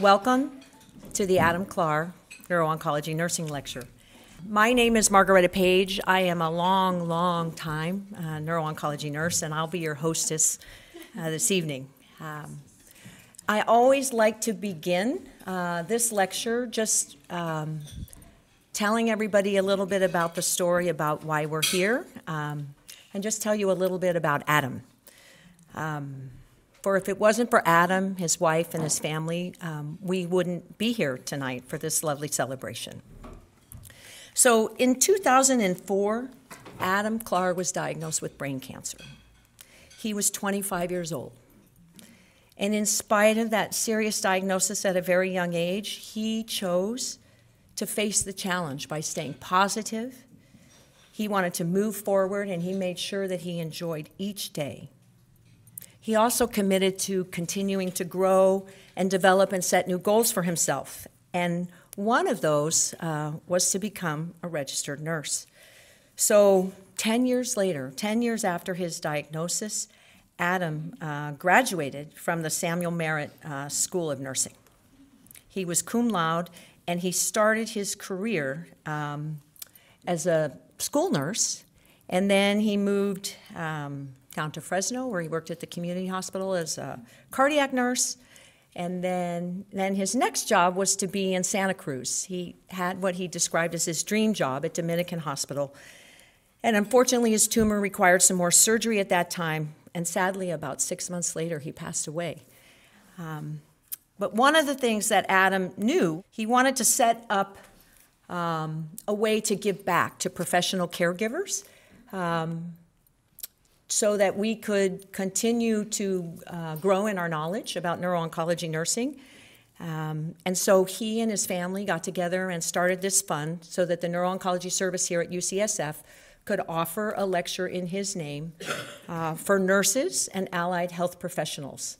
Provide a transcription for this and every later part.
Welcome to the Adam Clar Neuro-Oncology Nursing Lecture. My name is Margaretta Page. I am a long, long time uh, neuro-oncology nurse, and I'll be your hostess uh, this evening. Um, I always like to begin uh, this lecture just um, telling everybody a little bit about the story about why we're here, um, and just tell you a little bit about Adam. Um, for if it wasn't for Adam, his wife, and his family, um, we wouldn't be here tonight for this lovely celebration. So in 2004, Adam Clar was diagnosed with brain cancer. He was 25 years old. And in spite of that serious diagnosis at a very young age, he chose to face the challenge by staying positive. He wanted to move forward and he made sure that he enjoyed each day he also committed to continuing to grow and develop and set new goals for himself. And one of those uh, was to become a registered nurse. So, 10 years later, 10 years after his diagnosis, Adam uh, graduated from the Samuel Merritt uh, School of Nursing. He was cum laude, and he started his career um, as a school nurse, and then he moved um, down to Fresno, where he worked at the community hospital as a cardiac nurse. And then, then his next job was to be in Santa Cruz. He had what he described as his dream job at Dominican Hospital. And unfortunately, his tumor required some more surgery at that time. And sadly, about six months later, he passed away. Um, but one of the things that Adam knew, he wanted to set up um, a way to give back to professional caregivers. Um, so that we could continue to uh, grow in our knowledge about neuro-oncology nursing. Um, and so he and his family got together and started this fund so that the neuro-oncology service here at UCSF could offer a lecture in his name uh, for nurses and allied health professionals.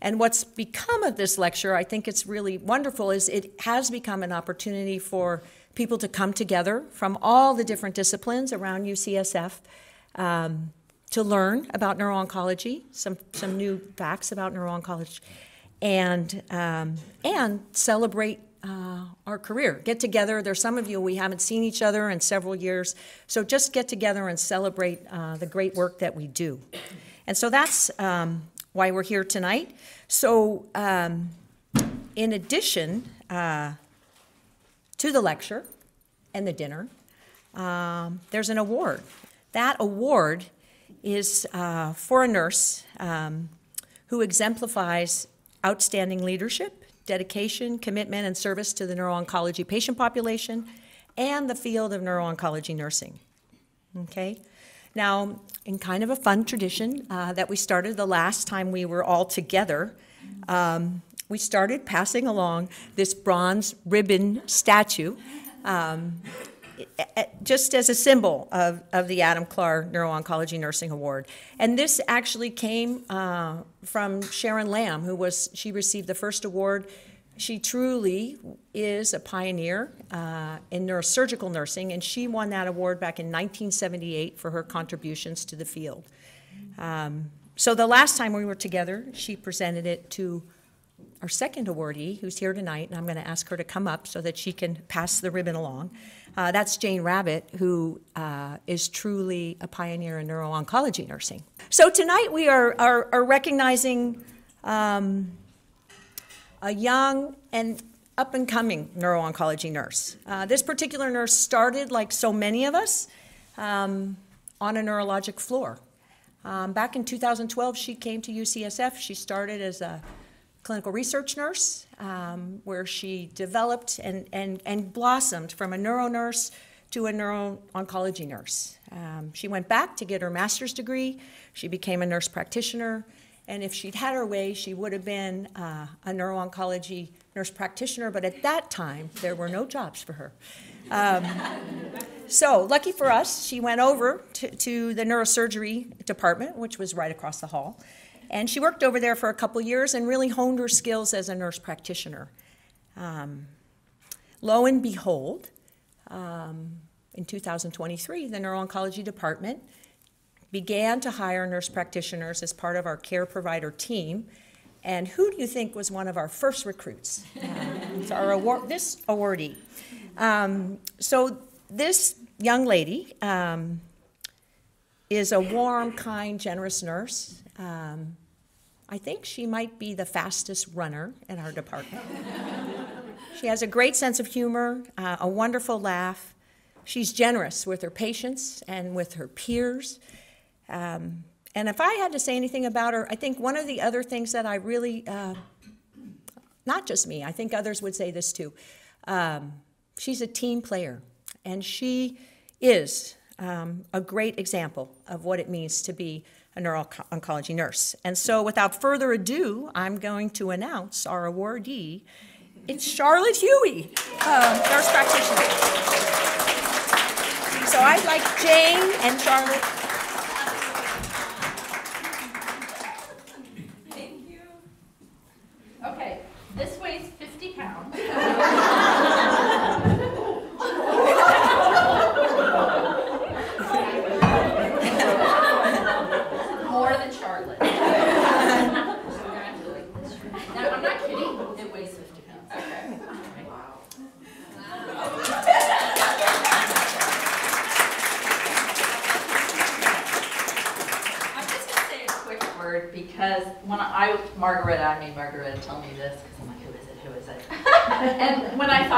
And what's become of this lecture, I think it's really wonderful, is it has become an opportunity for people to come together from all the different disciplines around UCSF. Um, to learn about neuro-oncology, some, some new facts about neuro-oncology, and, um, and celebrate uh, our career. Get together. There's some of you we haven't seen each other in several years, so just get together and celebrate uh, the great work that we do. And so that's um, why we're here tonight. So, um, in addition uh, to the lecture and the dinner, um, there's an award. That award is uh, for a nurse um, who exemplifies outstanding leadership, dedication, commitment, and service to the neuro-oncology patient population and the field of neuro-oncology nursing. Okay? Now, in kind of a fun tradition uh, that we started the last time we were all together, um, we started passing along this bronze ribbon statue um, just as a symbol of, of the Adam Clar Neuro-Oncology Nursing Award. And this actually came uh, from Sharon Lamb, who was, she received the first award. She truly is a pioneer uh, in neurosurgical nursing, and she won that award back in 1978 for her contributions to the field. Um, so the last time we were together, she presented it to our second awardee, who's here tonight, and I'm going to ask her to come up so that she can pass the ribbon along. Uh, that's Jane Rabbit, who uh, is truly a pioneer in neuro-oncology nursing. So tonight we are, are, are recognizing um, a young and up and coming neuro-oncology nurse. Uh, this particular nurse started, like so many of us, um, on a neurologic floor. Um, back in 2012, she came to UCSF. She started as a clinical research nurse, um, where she developed and, and, and blossomed from a neuro nurse to a neuro-oncology nurse. Um, she went back to get her master's degree. She became a nurse practitioner. And if she'd had her way, she would have been uh, a neuro-oncology nurse practitioner. But at that time, there were no jobs for her. Um, so, lucky for us, she went over to, to the neurosurgery department, which was right across the hall. And she worked over there for a couple years and really honed her skills as a nurse practitioner. Um, lo and behold, um, in 2023, the neuro-oncology department began to hire nurse practitioners as part of our care provider team. And who do you think was one of our first recruits? Uh, our award, this awardee. Um, so this young lady um, is a warm, kind, generous nurse. Um, I think she might be the fastest runner in our department. she has a great sense of humor, uh, a wonderful laugh. She's generous with her patients and with her peers. Um, and if I had to say anything about her, I think one of the other things that I really, uh, not just me, I think others would say this too, um, she's a team player. And she is um, a great example of what it means to be a neuro-oncology nurse. And so without further ado, I'm going to announce our awardee. It's Charlotte Huie, uh, nurse practitioner. So I'd like Jane and Charlotte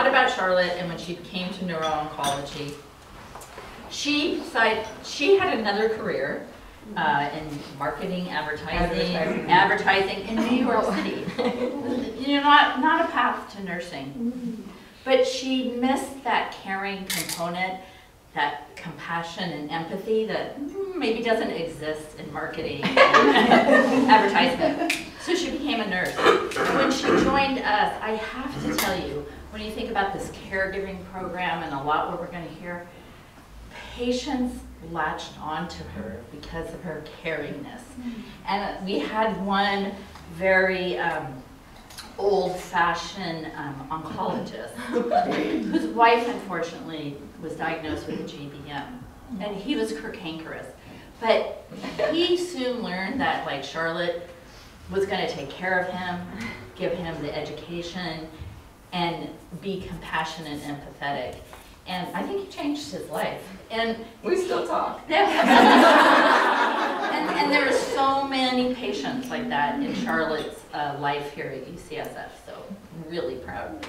about Charlotte and when she came to neuro-oncology, she decided she had another career uh, in marketing, advertising, advertising, advertising in New York City. you know, not, not a path to nursing. But she missed that caring component, that compassion and empathy that maybe doesn't exist in marketing and advertisement. So she became a nurse. When she joined us, I have to tell you, when you think about this caregiving program and a lot what we're going to hear, patients latched onto her because of her caringness. And we had one very um, old-fashioned um, oncologist whose wife, unfortunately, was diagnosed with a GBM. And he was cankerous. But he soon learned that, like Charlotte, was going to take care of him, give him the education, and be compassionate and empathetic. And I think he changed his life. And we still talk. and, and there are so many patients like that in Charlotte's uh, life here at UCSF. So I'm really proud.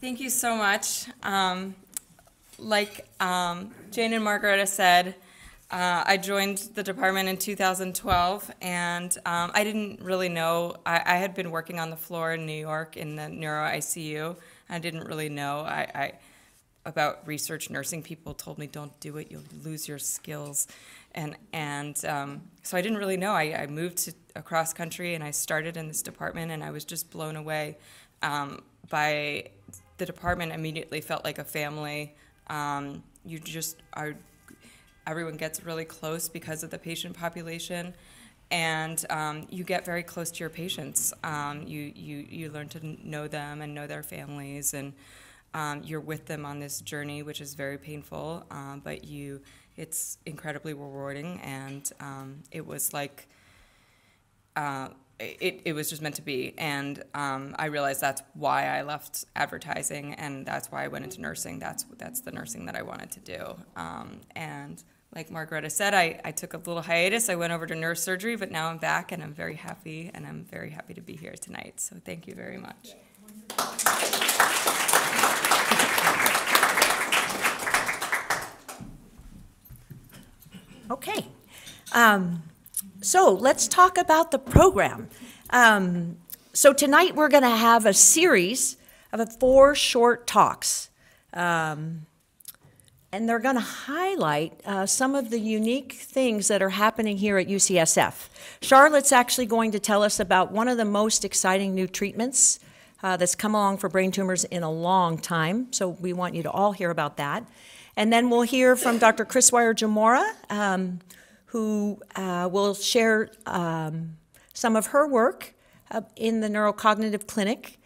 Thank you so much. Um, like um, Jane and Margaretta said, uh, I joined the department in 2012, and um, I didn't really know. I, I, had been working on the floor in New York in the neuro ICU. I didn't really know I, I, about research nursing. People told me, "Don't do it; you'll lose your skills," and and um, so I didn't really know. I, I moved to, across country, and I started in this department, and I was just blown away um, by the department immediately felt like a family. Um, you just are, everyone gets really close because of the patient population. And um, you get very close to your patients. Um, you, you, you learn to know them and know their families, and um, you're with them on this journey, which is very painful, um, but you, it's incredibly rewarding. And um, it was like, uh, it, it was just meant to be. And um, I realized that's why I left advertising and that's why I went into nursing. That's, that's the nursing that I wanted to do. Um, and like Margaretta said, I, I took a little hiatus. I went over to neurosurgery, but now I'm back and I'm very happy and I'm very happy to be here tonight. So thank you very much. Okay. Um, so let's talk about the program. Um, so tonight we're going to have a series of four short talks. Um, and they're going to highlight uh, some of the unique things that are happening here at UCSF. Charlotte's actually going to tell us about one of the most exciting new treatments uh, that's come along for brain tumors in a long time. So we want you to all hear about that. And then we'll hear from Dr. Chris Weyer Jamora, um, who uh, will share um, some of her work uh, in the neurocognitive clinic.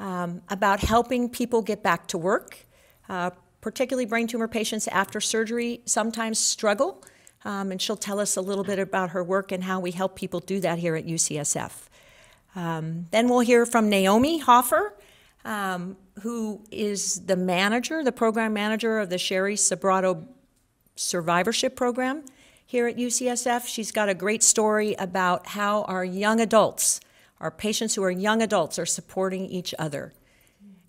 um, about helping people get back to work. Uh, particularly brain tumor patients after surgery sometimes struggle, um, and she'll tell us a little bit about her work and how we help people do that here at UCSF. Um, then we'll hear from Naomi Hoffer, um, who is the manager, the program manager of the Sherry Sobrato Survivorship Program here at UCSF. She's got a great story about how our young adults, our patients who are young adults, are supporting each other.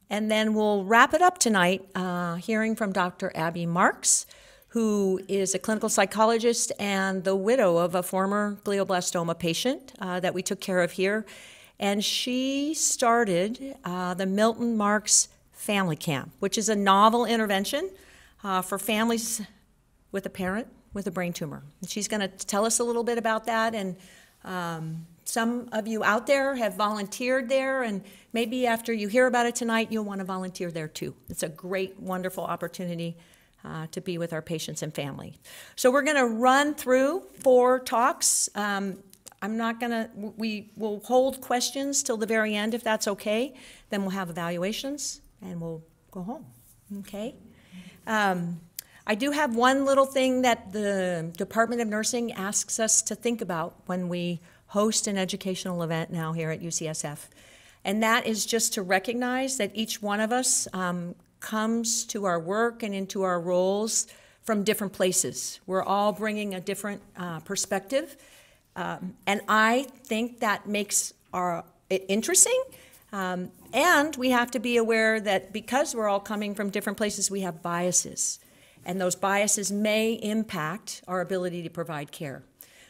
And then we'll wrap it up tonight uh, hearing from Dr. Abby Marks, who is a clinical psychologist and the widow of a former glioblastoma patient uh, that we took care of here. And she started uh, the Milton Marks Family Camp, which is a novel intervention uh, for families with a parent with a brain tumor. She's going to tell us a little bit about that. And um, some of you out there have volunteered there, and maybe after you hear about it tonight, you'll want to volunteer there too. It's a great, wonderful opportunity uh, to be with our patients and family. So we're going to run through four talks. Um, I'm not going to, we will hold questions till the very end if that's okay. Then we'll have evaluations and we'll go home. Okay? Um, I do have one little thing that the Department of Nursing asks us to think about when we host an educational event now here at UCSF. And that is just to recognize that each one of us um, comes to our work and into our roles from different places. We're all bringing a different uh, perspective. Um, and I think that makes our, it interesting. Um, and we have to be aware that because we're all coming from different places, we have biases and those biases may impact our ability to provide care.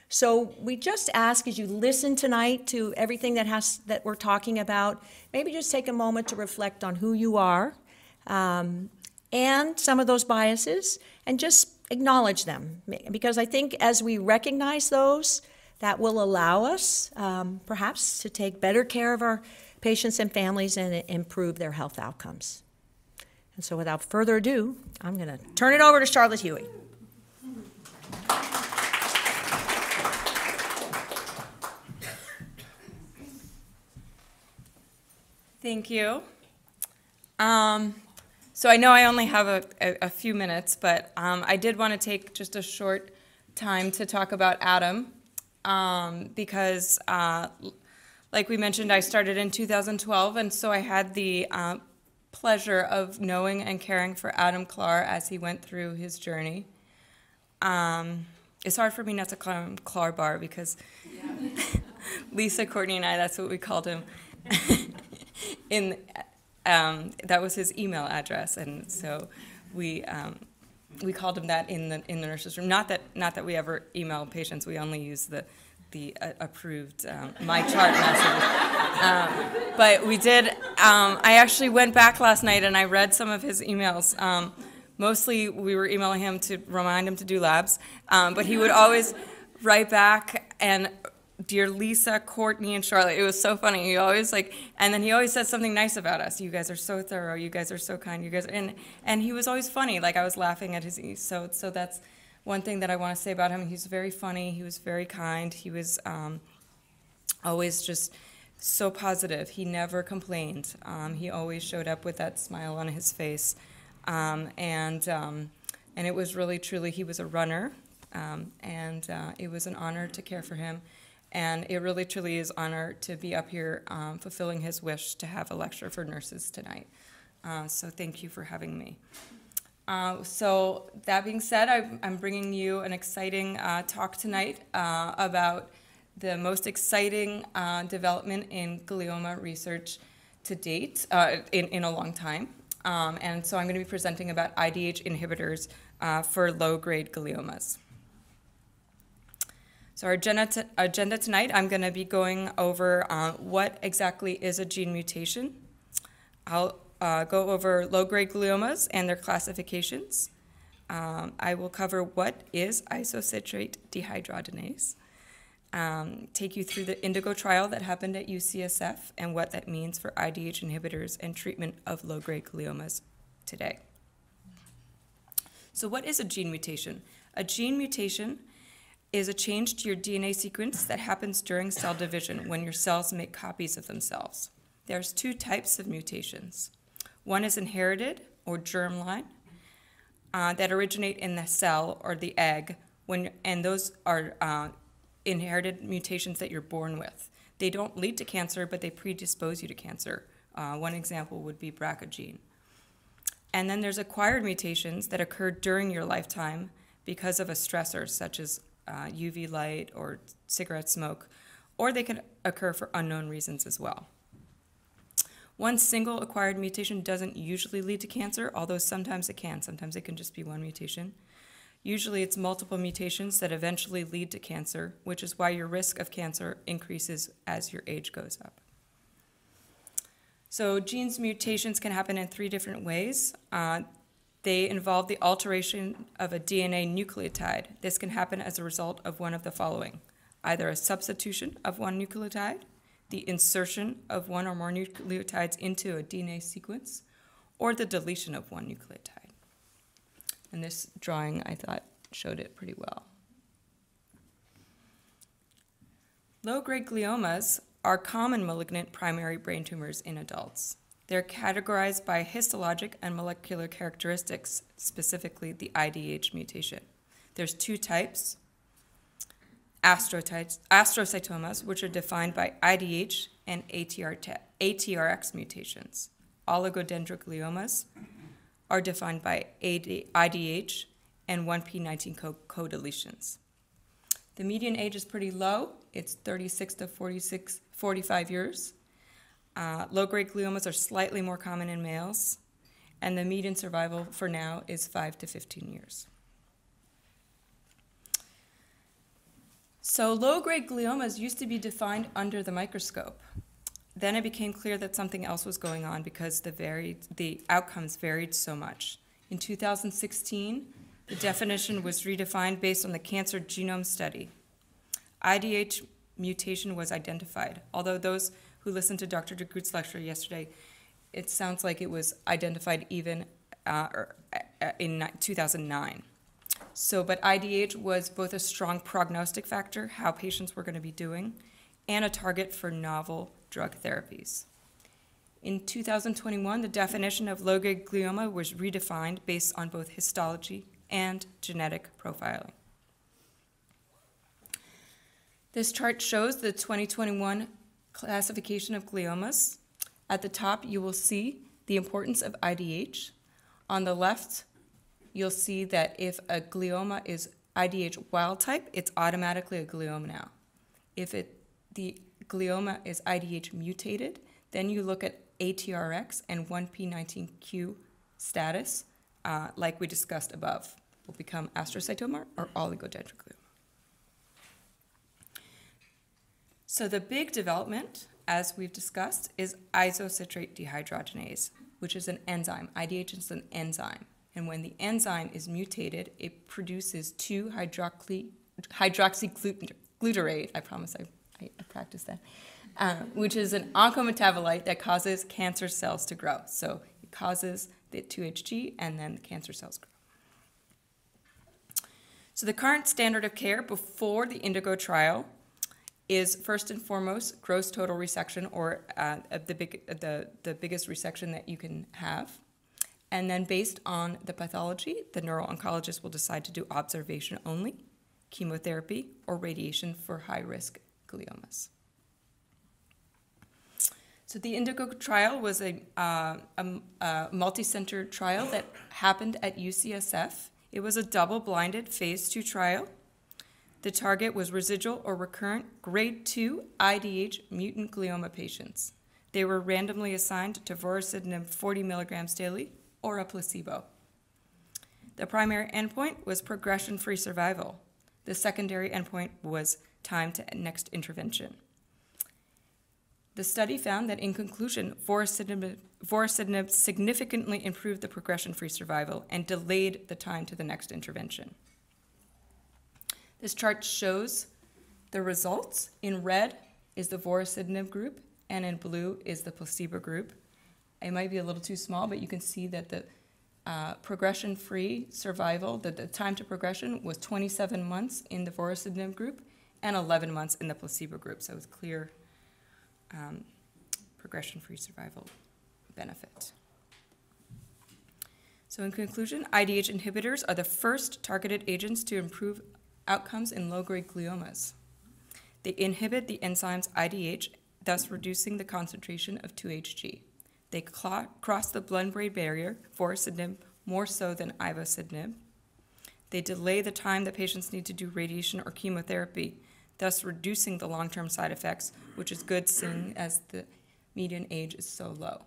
So we just ask as you listen tonight to everything that has that we're talking about, maybe just take a moment to reflect on who you are um, and some of those biases, and just acknowledge them. Because I think as we recognize those, that will allow us um, perhaps to take better care of our patients and families and improve their health outcomes. And so without further ado, I'm going to turn it over to Charlotte Huie. Thank you. Um, so I know I only have a, a, a few minutes, but um, I did want to take just a short time to talk about Adam um, because, uh, like we mentioned, I started in 2012, and so I had the uh, pleasure of knowing and caring for Adam Clar as he went through his journey. Um, it's hard for me not to call him Clar Bar because yeah. Lisa, Courtney, and I, that's what we called him. In um, that was his email address, and so we um, we called him that in the in the nurses room. Not that not that we ever email patients. We only use the the uh, approved um, MyChart messages. Um, but we did, um, I actually went back last night and I read some of his emails. Um, mostly we were emailing him to remind him to do labs, um, but he would always write back and dear Lisa, Courtney, and Charlotte. It was so funny. He always like, and then he always said something nice about us. You guys are so thorough. You guys are so kind. You guys, and and he was always funny. Like I was laughing at his. So so that's one thing that I want to say about him, he was very funny. He was very kind. He was um, always just so positive. He never complained. Um, he always showed up with that smile on his face, um, and um, and it was really truly. He was a runner, um, and uh, it was an honor to care for him. And it really truly is honor to be up here um, fulfilling his wish to have a lecture for nurses tonight. Uh, so thank you for having me. Uh, so that being said, I'm, I'm bringing you an exciting uh, talk tonight uh, about the most exciting uh, development in glioma research to date uh, in, in a long time. Um, and so I'm going to be presenting about IDH inhibitors for low-grade gliomas. So our agenda, agenda tonight, I'm going to be going over what exactly is a gene mutation. I'll uh, go over low-grade gliomas and their classifications. Um, I will cover what is isocitrate dehydrogenase, um, take you through the Indigo trial that happened at UCSF and what that means for IDH inhibitors and treatment of low-grade gliomas today. So what is a gene mutation? A gene mutation is a change to your DNA sequence that happens during cell division when your cells make copies of themselves. there's two types of mutations. One is inherited or germline uh, that originate in the cell or the egg, when, and those are uh, inherited mutations that you're born with. They don't lead to cancer, but they predispose you to cancer. Uh, one example would be BRCA gene. And then there's acquired mutations that occur during your lifetime because of a stressor, such as uh, UV light or cigarette smoke, or they can occur for unknown reasons as well. One single acquired mutation doesn't usually lead to cancer, although sometimes it can. Sometimes it can just be one mutation. Usually it's multiple mutations that eventually lead to cancer, which is why your risk of cancer increases as your age goes up. So genes mutations can happen in three different ways. Uh, they involve the alteration of a DNA nucleotide. This can happen as a result of one of the following either a substitution of one nucleotide, the insertion of one or more nucleotides into a DNA sequence, or the deletion of one nucleotide. And this drawing, I thought, showed it pretty well. Low grade gliomas are common malignant primary brain tumors in adults. They're categorized by histologic and molecular characteristics, specifically the IDH mutation. There's two types astrocytomas, which are defined by IDH and ATR ATRX mutations. Oligodendrogliomas are defined by IDH and 1p19 co deletions. The median age is pretty low, it's 36 to 46, 45 years. Uh, low grade gliomas are slightly more common in males, and the median survival for now is 5 to 15 years. So, low grade gliomas used to be defined under the microscope. Then it became clear that something else was going on because the, varied, the outcomes varied so much. In 2016, the definition was redefined based on the Cancer Genome Study. IDH mutation was identified, although those who listened to Dr. DeGroot's lecture yesterday, it sounds like it was identified even uh, uh in 2009. So, but IDH was both a strong prognostic factor, how patients were going to be doing, and a target for novel drug therapies. In 2021, the definition of low grade glioma was redefined based on both histology and genetic profiling. This chart shows the 2021 classification of gliomas. At the top, you will see the importance of IDH. On the left, you'll see that if a glioma is IDH wild type, it's automatically a glioma now. If it, the glioma is IDH mutated, then you look at ATRX and 1P19Q status, uh, like we discussed above, will become astrocytoma or oligodendroglioma. So the big development, as we've discussed, is isocitrate dehydrogenase, which is an enzyme. IDH is an enzyme. And when the enzyme is mutated, it produces 2 hydroxy, hydroxyglutarate. I promise I, I, I practiced that. Uh, which is an oncometabolite that causes cancer cells to grow. So it causes the 2HG and then the cancer cells grow. So the current standard of care before the Indigo trial is first and foremost gross total resection, or uh, the, big, the, the biggest resection that you can have. And then, based on the pathology, the neuro-oncologist will decide to do observation only, chemotherapy, or radiation for high risk gliomas. So, the Indigo trial was a, uh, a, a multi center trial that happened at UCSF. It was a double blinded phase two trial. The target was residual or recurrent grade 2 IDH mutant glioma patients. They were randomly assigned to vorasidenib 40 milligrams daily or a placebo. The primary endpoint was progression free survival. The secondary endpoint was time to next intervention. The study found that in conclusion, vorasidenib, significantly improved the progression free survival and delayed the time to the next intervention. This chart shows the results. In red is the vorasidenib group, and in blue is the placebo group. It might be a little too small, but you can see that the uh, progression-free survival, the, the time to progression was 27 months in the vorasidenib group and 11 months in the placebo group. So it's clear um, progression-free survival benefit. So in conclusion, IDH inhibitors are the first targeted agents to improve outcomes in low-grade gliomas. They inhibit the enzymes IDH, thus reducing the concentration of 2-HG. They cl- cross the blood-brain barrier, vorasidenib, more so than ivosidenib. They delay the time that patients need to do radiation or chemotherapy, thus reducing the long-term side effects, which is good seeing as the median age is so low.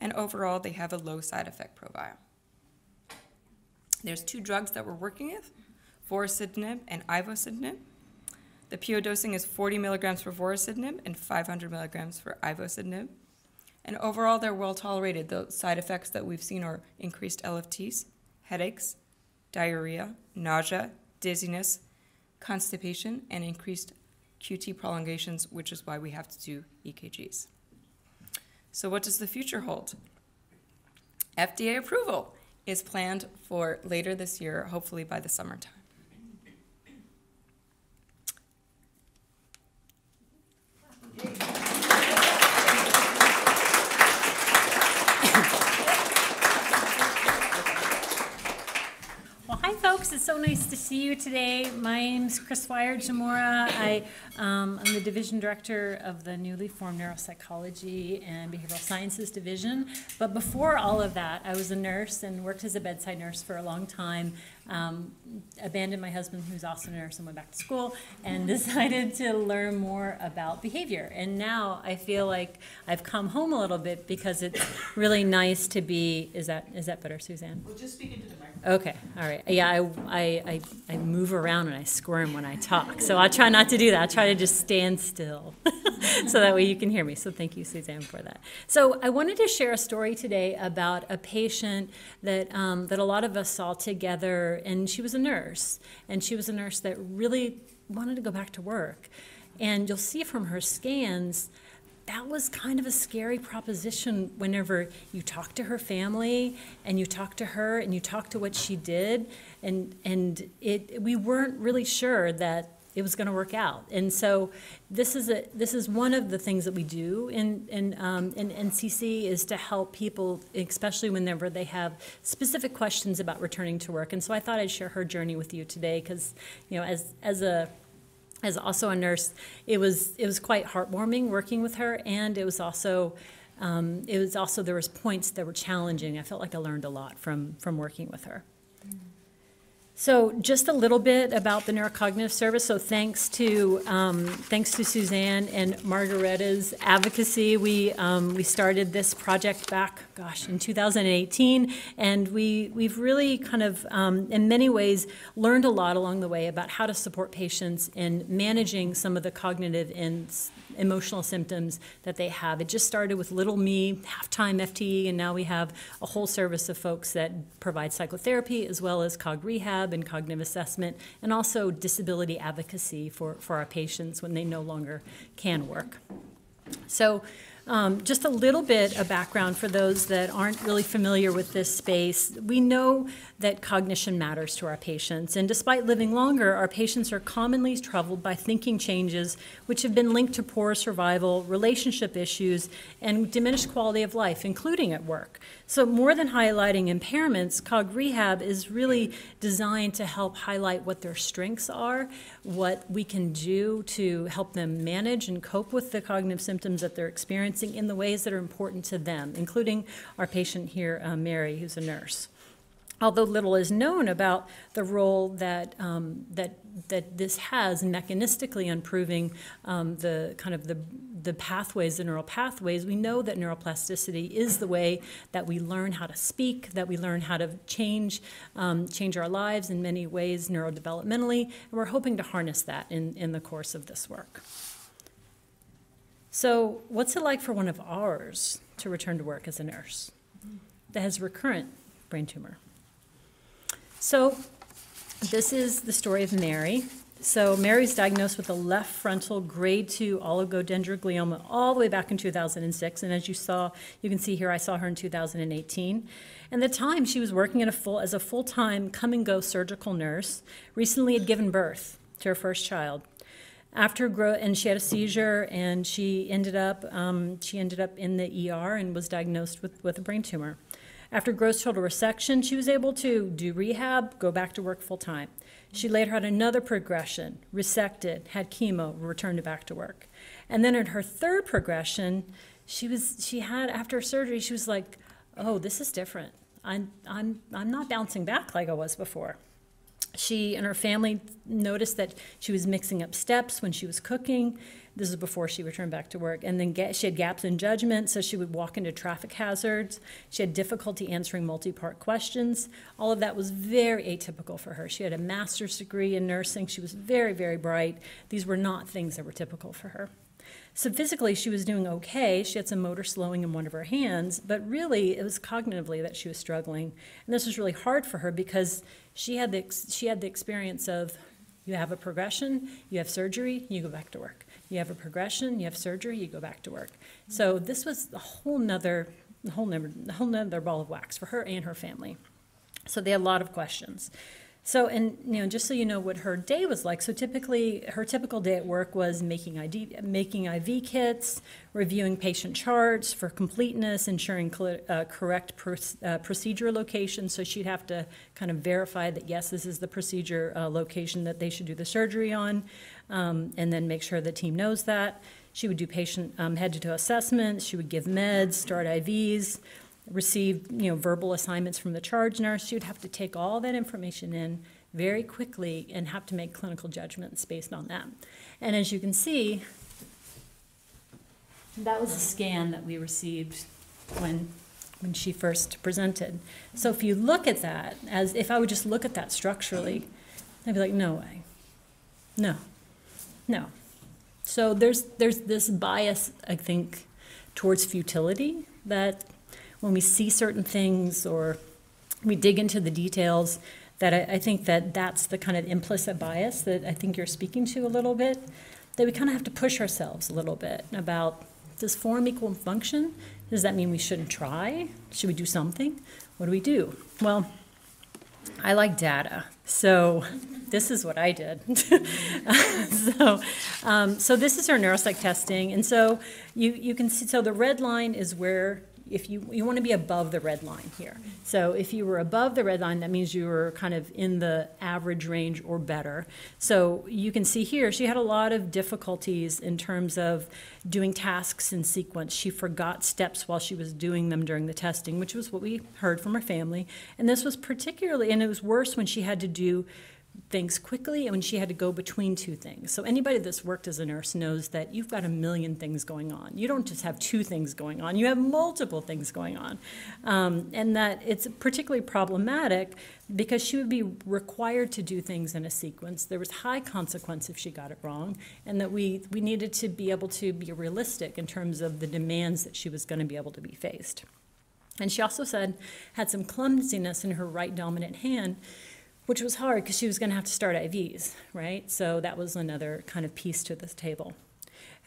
And overall, they have a low side effect profile. There's two drugs that we're working with, vorasidenib and ivosidenib. The PO dosing is 40 milligrams for vorasidenib and 500 milligrams for ivosidenib. And overall, they're well tolerated. The side effects that we've seen are increased LFTs, headaches, diarrhea, nausea, dizziness, constipation, and increased QT prolongations, which is why we have to do EKGs. So, what does the future hold? FDA approval is planned for later this year, hopefully by the summertime. Well, hi, folks. It's so nice to see you today. My name's Chris Weyer Jamora. I um, I'm the division director of the newly formed Neuropsychology and Behavioral Sciences Division. But before all of that, I was a nurse and worked as a bedside nurse for a long time. Um, abandoned my husband, who's also a nurse, and went back to school, and decided to learn more about behavior. And now I feel like I've come home a little bit because it's really nice to be. Is that is that better, Suzanne? Well, just speak into the microphone. Okay, all right. Yeah, I, I, I, I move around and I squirm when I talk. So I'll try not to do that. I'll try to just stand still so that way you can hear me. So thank you, Suzanne, for that. So I wanted to share a story today about a patient that, um, that a lot of us saw together, and she was a nurse. And she was a nurse that really wanted to go back to work. And you'll see from her scans that was kind of a scary proposition whenever you talk to her family and you talk to her and you talk to what she did and and it we weren't really sure that it was going to work out and so this is a this is one of the things that we do in in, um, in NCC is to help people especially whenever they have specific questions about returning to work and so I thought I'd share her journey with you today because you know as as a as also a nurse, it was it was quite heartwarming working with her, and it was also um, it was also there was points that were challenging. I felt like I learned a lot from from working with her. So just a little bit about the neurocognitive service. So thanks to um, thanks to Suzanne and Margaretta's advocacy, we um, we started this project back, gosh, in 2018, and we we've really kind of um, in many ways learned a lot along the way about how to support patients in managing some of the cognitive and emotional symptoms that they have. It just started with Little Me, half-time FTE, and now we have a whole service of folks that provide psychotherapy as well as cog rehab and cognitive assessment, and also disability advocacy for, for our patients when they no longer can work. So um, just a little bit of background for those that aren't really familiar with this space. We know that cognition matters to our patients, and despite living longer, our patients are commonly troubled by thinking changes which have been linked to poor survival, relationship issues, and diminished quality of life, including at work. So, more than highlighting impairments, Cog Rehab is really designed to help highlight what their strengths are, what we can do to help them manage and cope with the cognitive symptoms that they're experiencing in the ways that are important to them, including our patient here, uh, Mary, who's a nurse although little is known about the role that um, that that this has mechanistically improving um, the kind of the the pathways, the neural pathways, we know that neuroplasticity is the way that we learn how to speak, that we learn how to change um, change our lives in many ways neurodevelopmentally, and we're hoping to harness that in, in the course of this work. So, what's it like for one of ours to return to work as a nurse that has recurrent brain tumor? So, this is the story of Mary. So, Mary's diagnosed with a left frontal grade 2 oligodendroglioma all the way back in 2006. And as you saw, you can see here, I saw her in 2018. And the time she was working in a full, as a full time come and go surgical nurse, recently had given birth to her first child. After grow, and she had a seizure, and she ended up um, she ended up in the ER and was diagnosed with, with a brain tumor. After gross total resection, she was able to do rehab, go back to work full time. She later had another progression, resected, had chemo, returned back to work. And then in her third progression, she was she had after surgery, she was like, "Oh, this is different. I'm I'm I'm not bouncing back like I was before." She and her family noticed that she was mixing up steps when she was cooking. This is before she returned back to work. And then ga- she had gaps in judgment, so she would walk into traffic hazards. She had difficulty answering multi part questions. All of that was very atypical for her. She had a master's degree in nursing. She was very, very bright. These were not things that were typical for her. So physically, she was doing okay. She had some motor slowing in one of her hands, but really, it was cognitively that she was struggling. And this was really hard for her because she had the she had the experience of you have a progression, you have surgery, you go back to work. You have a progression, you have surgery, you go back to work. So this was a whole nother, whole a whole nother ball of wax for her and her family. So they had a lot of questions. So, and you know, just so you know what her day was like. So typically, her typical day at work was making ID, making IV kits, reviewing patient charts for completeness, ensuring uh, correct pr- uh, procedure location. So she'd have to kind of verify that yes, this is the procedure uh, location that they should do the surgery on, um, and then make sure the team knows that. She would do patient um, head-to-toe assessments. She would give meds, start IVs receive, you know, verbal assignments from the charge nurse. you'd have to take all that information in very quickly and have to make clinical judgments based on that. And as you can see, that was a scan that we received when when she first presented. So if you look at that as if I would just look at that structurally, I'd be like, no way. No. No. So there's there's this bias, I think, towards futility that when we see certain things or we dig into the details, that I, I, think that that's the kind of implicit bias that I think you're speaking to a little bit, that we kind of have to push ourselves a little bit about does form equal function? Does that mean we shouldn't try? Should we do something? What do we do? Well, I like data, so this is what I did. so, um, so this is our neuropsych testing, and so you you can see. So the red line is where if you, you want to be above the red line here. So if you were above the red line, that means you were kind of in the average range or better. So you can see here, she had a lot of difficulties in terms of doing tasks in sequence. She forgot steps while she was doing them during the testing, which was what we heard from her family. And this was particularly, and it was worse when she had to do things quickly and when she had to go between two things. So anybody that's worked as a nurse knows that you've got a million things going on. You don't just have two things going on, you have multiple things going on. Um, and that it's particularly problematic because she would be required to do things in a sequence. There was high consequence if she got it wrong, and that we, we needed to be able to be realistic in terms of the demands that she was going to be able to be faced. And she also said had some clumsiness in her right dominant hand which was hard because she was going to have to start IVs, right? So that was another kind of piece to this table.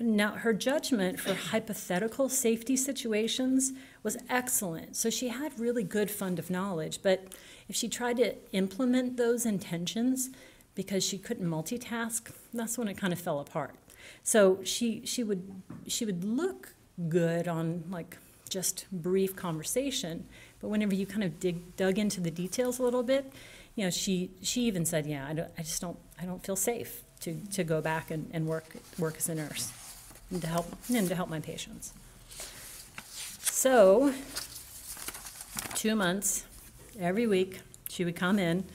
Now, her judgment for hypothetical safety situations was excellent. So she had really good fund of knowledge, but if she tried to implement those intentions because she couldn't multitask, that's when it kind of fell apart. So she she would she would look good on like just brief conversation, but whenever you kind of dig dug into the details a little bit, you know, she she even said, "Yeah, I, don't, I just don't I don't feel safe to, to go back and, and work work as a nurse and to help and to help my patients." So, two months every week she would come in.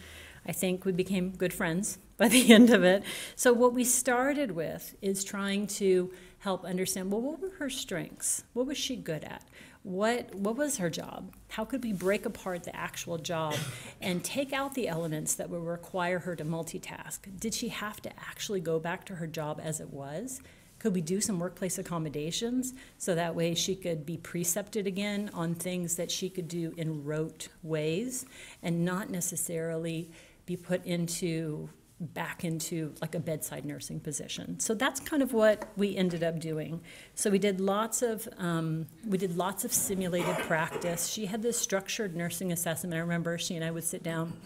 I think we became good friends by the end of it. So what we started with is trying to help understand well what were her strengths? What was she good at? What what was her job? How could we break apart the actual job and take out the elements that would require her to multitask? Did she have to actually go back to her job as it was? Could we do some workplace accommodations so that way she could be precepted again on things that she could do in rote ways and not necessarily be put into back into like a bedside nursing position. So that's kind of what we ended up doing. So we did lots of um, we did lots of simulated practice. She had this structured nursing assessment. I remember she and I would sit down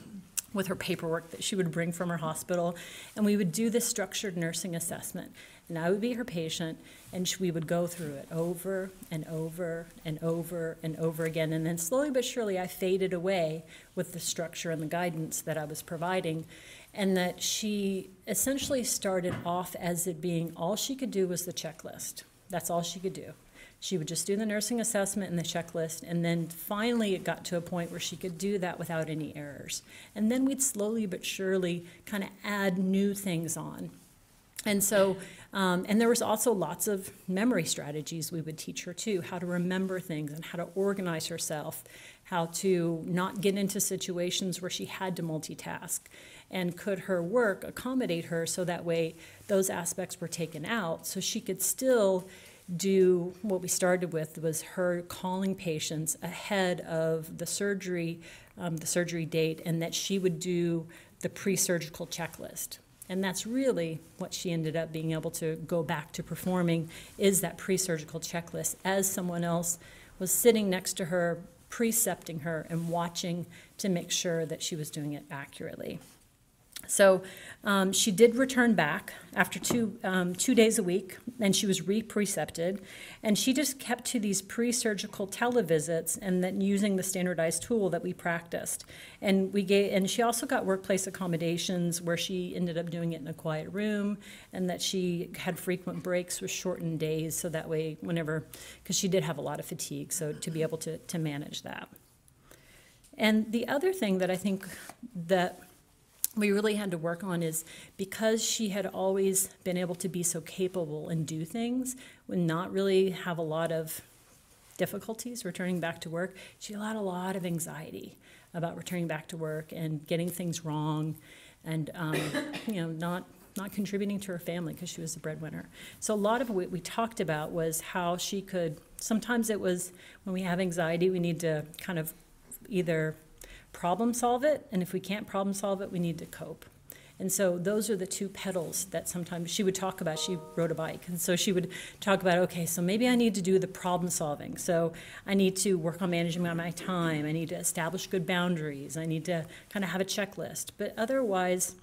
with her paperwork that she would bring from her hospital, and we would do this structured nursing assessment. And I would be her patient, and we would go through it over and over and over and over again. And then slowly but surely, I faded away with the structure and the guidance that I was providing, and that she essentially started off as it being all she could do was the checklist. That's all she could do. She would just do the nursing assessment and the checklist, and then finally it got to a point where she could do that without any errors. And then we'd slowly but surely kind of add new things on. And so, um, and there was also lots of memory strategies we would teach her too, how to remember things and how to organize herself, how to not get into situations where she had to multitask. And could her work accommodate her so that way those aspects were taken out so she could still do what we started with was her calling patients ahead of the surgery, um, the surgery date, and that she would do the pre-surgical checklist. And that's really what she ended up being able to go back to performing is that pre-surgical checklist as someone else was sitting next to her, precepting her and watching to make sure that she was doing it accurately. So um, she did return back after two, um, two days a week, and she was re-precepted. And she just kept to these pre-surgical televisits and then using the standardized tool that we practiced. And we gave, and she also got workplace accommodations where she ended up doing it in a quiet room, and that she had frequent breaks with shortened days, so that way, whenever, because she did have a lot of fatigue, so to be able to, to manage that. And the other thing that I think that we really had to work on is because she had always been able to be so capable and do things, would not really have a lot of difficulties returning back to work. She had a lot of anxiety about returning back to work and getting things wrong, and um, you know not not contributing to her family because she was the breadwinner. So a lot of what we talked about was how she could. Sometimes it was when we have anxiety, we need to kind of either problem solve it, and if we can't problem solve it, we need to cope. And so those are the two pedals that sometimes she would talk about. She rode a bike. And so she would talk about, okay, so maybe I need to do the problem solving. So I need to work on managing my time. I need to establish good boundaries. I need to kind of have a checklist. But otherwise,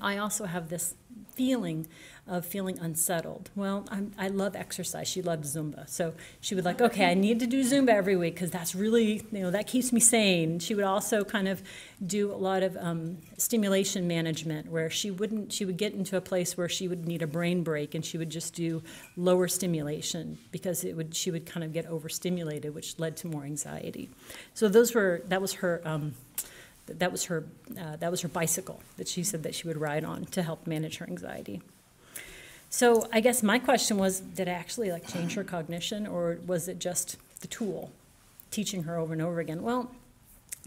I also have this feeling of feeling unsettled. Well, I'm, i love exercise. She loved Zumba. So she would like, okay, I need to do Zumba every week because that's really, you know, that keeps me sane. She would also kind of do a lot of um, stimulation management where she wouldn't, she would get into a place where she would need a brain break and she would just do lower stimulation because it would, she would kind of get overstimulated, which led to more anxiety. So those were, that was her, um, that was her, uh, that was her bicycle that she said that she would ride on to help manage her anxiety. So I guess my question was, did it actually like change her cognition, or was it just the tool, teaching her over and over again? Well,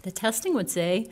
the testing would say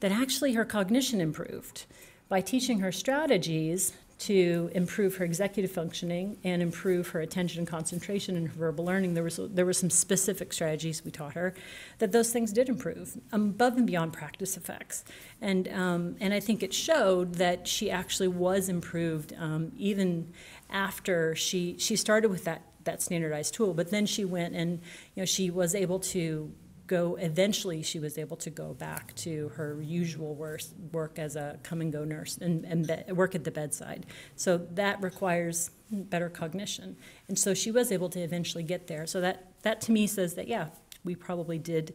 that actually her cognition improved by teaching her strategies to improve her executive functioning and improve her attention and concentration and her verbal learning. There was there were some specific strategies we taught her that those things did improve above and beyond practice effects, and um, and I think it showed that she actually was improved um, even after she she started with that that standardized tool, but then she went and you know she was able to go eventually she was able to go back to her usual work, work as a come and go nurse and, and be, work at the bedside. So that requires better cognition. And so she was able to eventually get there. So that that to me says that yeah we probably did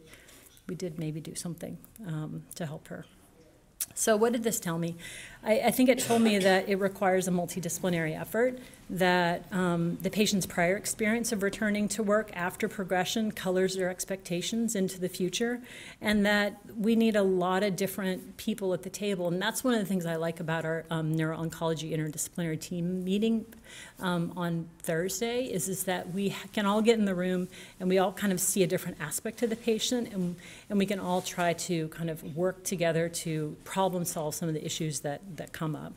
we did maybe do something um, to help her. So what did this tell me? I, I think it told me that it requires a multidisciplinary effort that um, the patient's prior experience of returning to work after progression colors their expectations into the future, and that we need a lot of different people at the table. And that's one of the things I like about our um, neuro-oncology interdisciplinary team meeting um, on Thursday is, is that we can all get in the room and we all kind of see a different aspect of the patient, and, and we can all try to kind of work together to problem solve some of the issues that, that come up.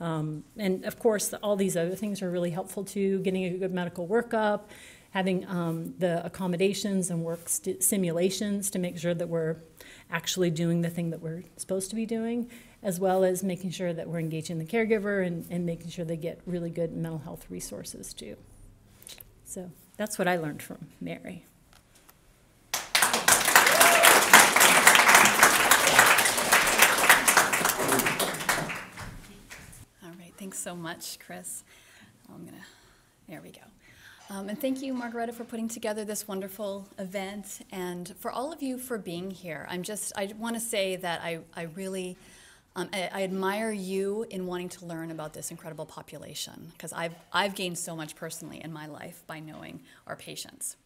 Um, and of course, all these other things are really helpful too getting a good medical workup, having um, the accommodations and work simulations to make sure that we're actually doing the thing that we're supposed to be doing, as well as making sure that we're engaging the caregiver and, and making sure they get really good mental health resources too. So that's what I learned from Mary. So much, Chris. I'm gonna, there we go. Um, and thank you, Margaretta, for putting together this wonderful event, and for all of you for being here. I'm just, I want to say that I, I really, um, I, I admire you in wanting to learn about this incredible population, because I've, I've gained so much personally in my life by knowing our patients.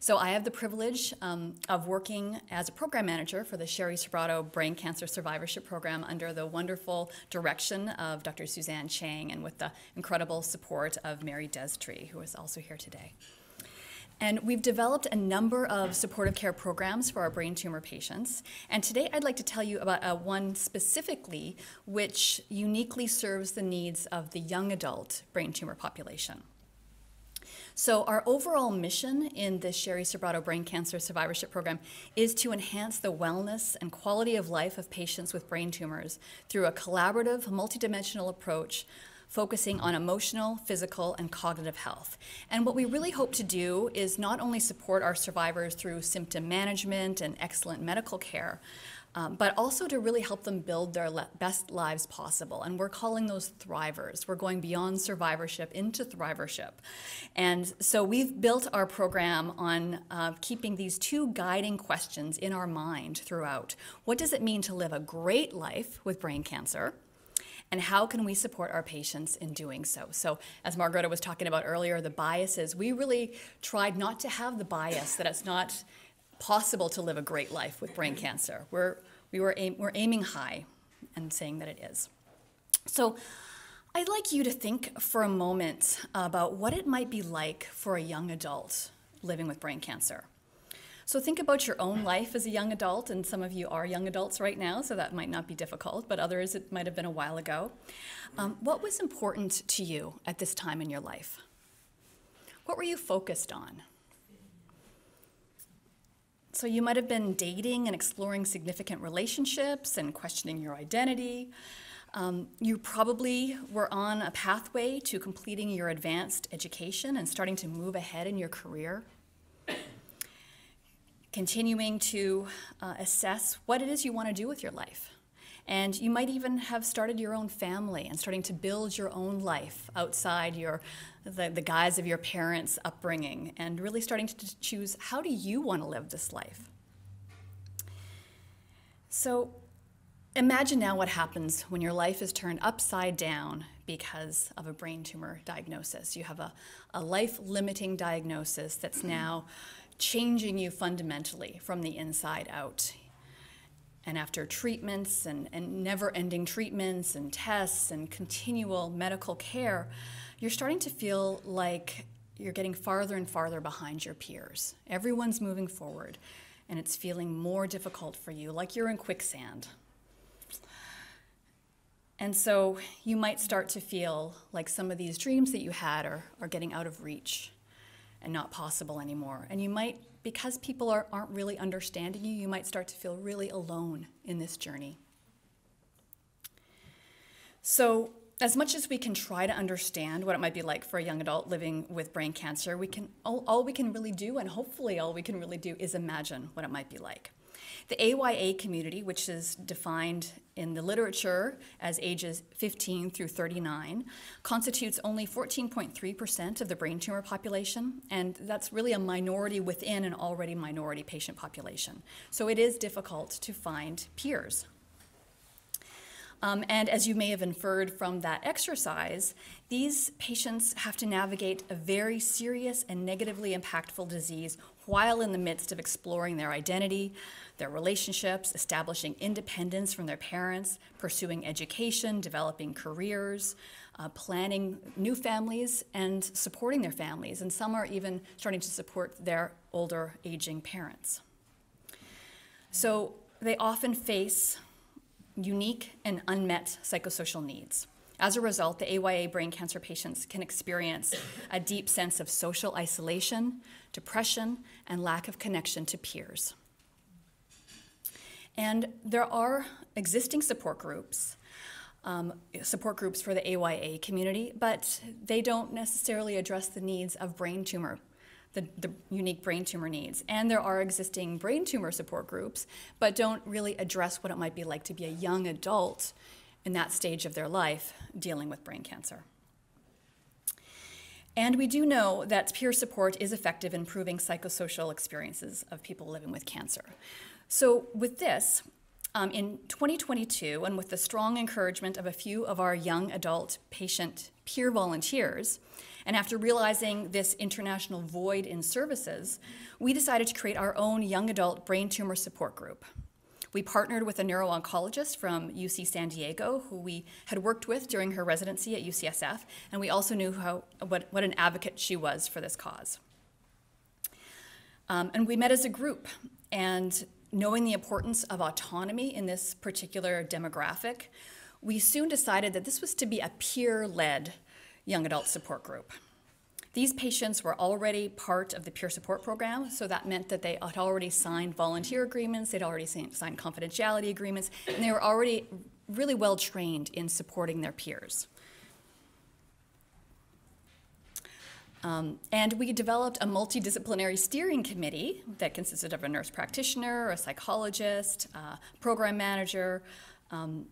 So I have the privilege um, of working as a program manager for the Sheri Sobrato Brain Cancer Survivorship Program under the wonderful direction of Dr. Suzanne Chang and with the incredible support of Mary Destree, who is also here today. And we've developed a number of supportive care programs for our brain tumor patients. And today I'd like to tell you about uh, one specifically which uniquely serves the needs of the young adult brain tumor population. So, our overall mission in the Sheri Sobrato Brain Cancer Survivorship Program is to enhance the wellness and quality of life of patients with brain tumors through a collaborative, multidimensional approach focusing on emotional, physical, and cognitive health. And what we really hope to do is not only support our survivors through symptom management and excellent medical care, um, but also to really help them build their best lives possible. And we're calling those thrivers. We're going beyond survivorship into thrivership. And so we've built our program on uh, keeping these two guiding questions in our mind throughout. What does it mean to live a great life with brain cancer? and how can we support our patients in doing so? So, as Margaretta was talking about earlier, the biases, we really tried not to have the bias that it's not possible to live a great life with brain cancer. We're, we were aim, we're aiming high and saying that it is. So I'd like you to think for a moment about what it might be like for a young adult living with brain cancer. So think about your own life as a young adult, and some of you are young adults right now, so that might not be difficult, but others it might have been a while ago. Um, what was important to you at this time in your life? What were you focused on? So you might have been dating and exploring significant relationships and questioning your identity. Um, you probably were on a pathway to completing your advanced education and starting to move ahead in your career. Continuing to uh, assess what it is you want to do with your life. And you might even have started your own family and starting to build your own life outside your, the, the guise of your parents' upbringing and really starting to choose how do you want to live this life? So imagine now what happens when your life is turned upside down because of a brain tumor diagnosis. You have a, a life limiting diagnosis that's mm-hmm. now changing you fundamentally from the inside out. And after treatments and, and never ending treatments and tests and continual medical care, you're starting to feel like you're getting farther and farther behind your peers. Everyone's moving forward, and it's feeling more difficult for you, like you're in quicksand. And so you might start to feel like some of these dreams that you had are, are getting out of reach and not possible anymore. And you might because people are, aren't really understanding you, you might start to feel really alone in this journey. So, as much as we can try to understand what it might be like for a young adult living with brain cancer, we can all, all we can really do, and hopefully all we can really do, is imagine what it might be like. The AYA community, which is defined in the literature as ages 15 through 39, constitutes only 14.3% of the brain tumor population, and that's really a minority within an already minority patient population. So it is difficult to find peers. Um, and as you may have inferred from that exercise, these patients have to navigate a very serious and negatively impactful disease while in the midst of exploring their identity, their relationships, establishing independence from their parents, pursuing education, developing careers, uh, planning new families, and supporting their families. And some are even starting to support their older, aging parents. So they often face unique and unmet psychosocial needs. As a result, the AYA brain cancer patients can experience a deep sense of social isolation, depression, and lack of connection to peers. And there are existing support groups, um, support groups for the AYA community, but they don't necessarily address the needs of brain tumor, the, the unique brain tumor needs. And there are existing brain tumor support groups, but don't really address what it might be like to be a young adult in that stage of their life dealing with brain cancer. And we do know that peer support is effective in improving psychosocial experiences of people living with cancer. So, with this, um, in 2022, and with the strong encouragement of a few of our young adult patient peer volunteers, and after realizing this international void in services, we decided to create our own young adult brain tumor support group. We partnered with a neuro-oncologist from UC San Diego who we had worked with during her residency at UCSF, and we also knew how, what, what an advocate she was for this cause. Um, and we met as a group, and knowing the importance of autonomy in this particular demographic, we soon decided that this was to be a peer led young adult support group. These patients were already part of the peer support program, so that meant that they had already signed volunteer agreements, they'd already signed confidentiality agreements, and they were already really well trained in supporting their peers. Um, and we developed a multidisciplinary steering committee that consisted of a nurse practitioner, a psychologist, a program manager, um,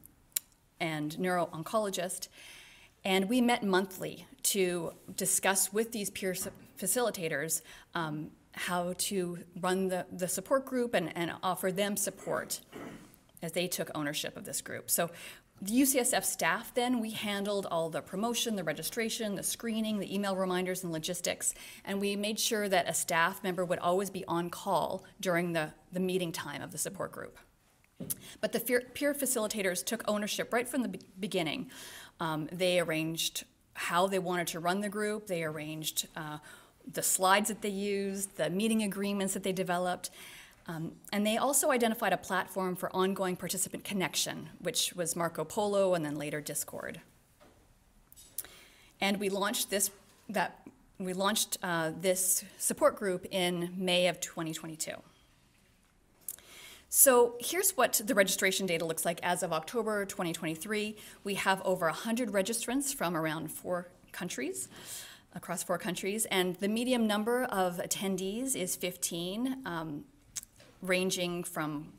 and neuro oncologist. And we met monthly to discuss with these peer facilitators um, how to run the, the support group and, and offer them support as they took ownership of this group. So the UCSF staff then, we handled all the promotion, the registration, the screening, the email reminders, and logistics. And we made sure that a staff member would always be on call during the, the meeting time of the support group. But the peer facilitators took ownership right from the beginning. Um, they arranged how they wanted to run the group, they arranged uh, the slides that they used, the meeting agreements that they developed. Um, and they also identified a platform for ongoing participant connection, which was Marco Polo and then later Discord. And we launched this that we launched uh, this support group in May of 2022. So here's what the registration data looks like as of October 2023. We have over 100 registrants from around four countries, across four countries, and the medium number of attendees is 15. Um, ranging from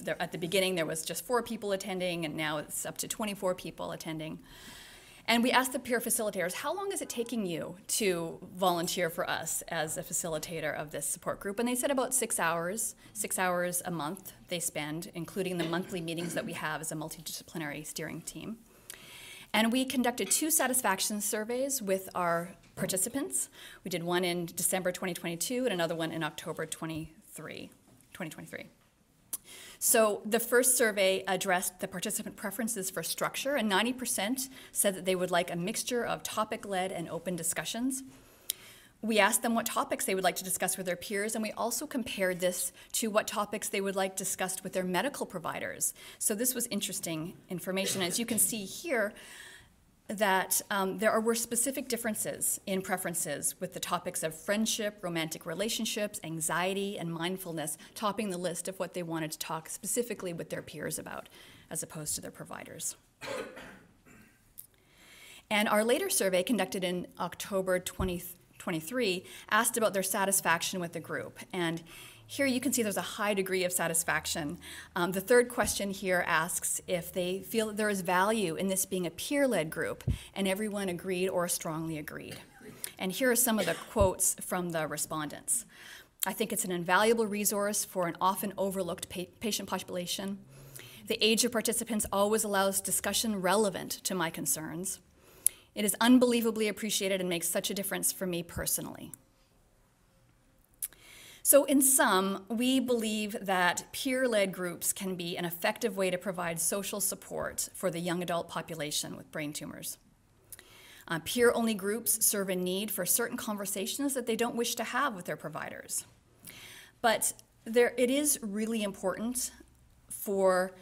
there, at the beginning there was just four people attending and now it's up to 24 people attending and we asked the peer facilitators how long is it taking you to volunteer for us as a facilitator of this support group? And they said about six hours six hours a month they spend including the monthly meetings that we have as a multidisciplinary steering team. And we conducted two satisfaction surveys with our participants. We did one in december 2022 and another one in october 23 2023. So the first survey addressed the participant preferences for structure, and 90% said that they would like a mixture of topic led and open discussions. We asked them what topics they would like to discuss with their peers, and we also compared this to what topics they would like discussed with their medical providers. So this was interesting information. As you can see here, that um, there were specific differences in preferences with the topics of friendship, romantic relationships, anxiety, and mindfulness topping the list of what they wanted to talk specifically with their peers about, as opposed to their providers. And our later survey, conducted in October 2023, asked about their satisfaction with the group. And here you can see there's a high degree of satisfaction. Um, the third question here asks if they feel that there is value in this being a peer led group, and everyone agreed or strongly agreed. And here are some of the quotes from the respondents. I think it's an invaluable resource for an often overlooked pa- patient population. The age of participants always allows discussion relevant to my concerns. It is unbelievably appreciated and makes such a difference for me personally. So, in sum, we believe that peer led groups can be an effective way to provide social support for the young adult population with brain tumors. Uh, peer only groups serve a need for certain conversations that they don't wish to have with their providers. But there, it is really important for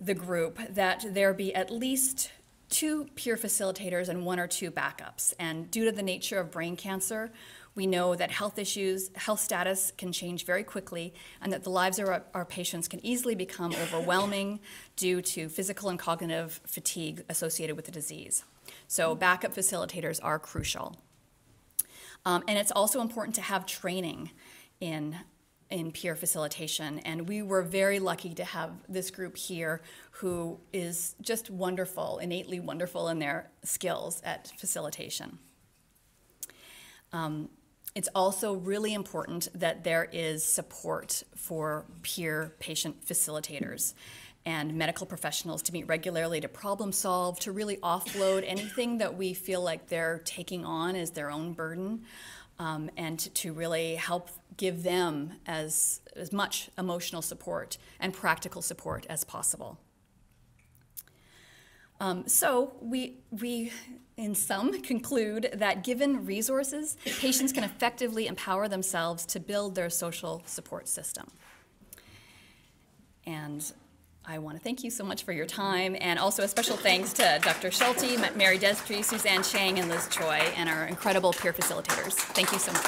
the group that there be at least two peer facilitators and one or two backups. And due to the nature of brain cancer, we know that health issues, health status can change very quickly, and that the lives of our, our patients can easily become overwhelming due to physical and cognitive fatigue associated with the disease. So, backup facilitators are crucial. Um, and it's also important to have training in in peer facilitation. And we were very lucky to have this group here who is just wonderful, innately wonderful in their skills at facilitation. Um, it's also really important that there is support for peer patient facilitators and medical professionals to meet regularly to problem solve, to really offload anything that we feel like they're taking on as their own burden, um, and to, to really help give them as, as much emotional support and practical support as possible. Um, so we, we, in sum, conclude that given resources, patients can effectively empower themselves to build their social support system. And I want to thank you so much for your time, and also a special thanks to Dr. Schulte, Mary Destry, Suzanne Chang, and Liz Choi, and our incredible peer facilitators. Thank you so much.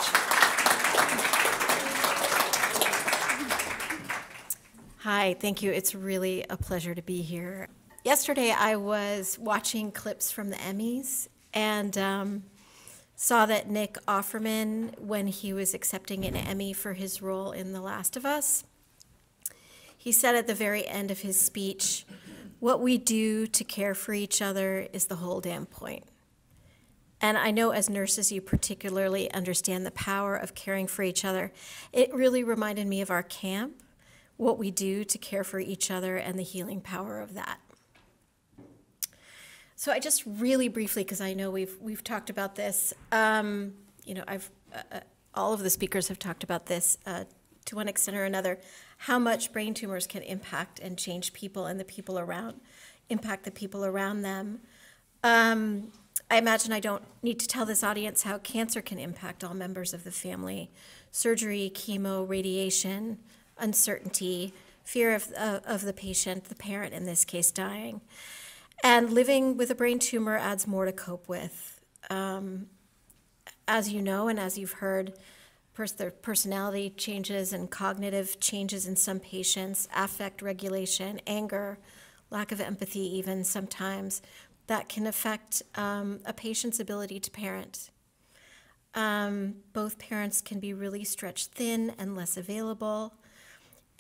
Hi, thank you. It's really a pleasure to be here. Yesterday, I was watching clips from the Emmys and um, saw that Nick Offerman, when he was accepting an Emmy for his role in The Last of Us, he said at the very end of his speech, What we do to care for each other is the whole damn point. And I know as nurses, you particularly understand the power of caring for each other. It really reminded me of our camp, what we do to care for each other, and the healing power of that. So I just really briefly, because I know we've we've talked about this. Um, you know, I've uh, uh, all of the speakers have talked about this uh, to one extent or another. How much brain tumors can impact and change people and the people around, impact the people around them. Um, I imagine I don't need to tell this audience how cancer can impact all members of the family. Surgery, chemo, radiation, uncertainty, fear of, uh, of the patient, the parent in this case, dying. And living with a brain tumor adds more to cope with. Um, as you know, and as you've heard, pers- their personality changes and cognitive changes in some patients, affect regulation, anger, lack of empathy, even sometimes, that can affect um, a patient's ability to parent. Um, both parents can be really stretched thin and less available.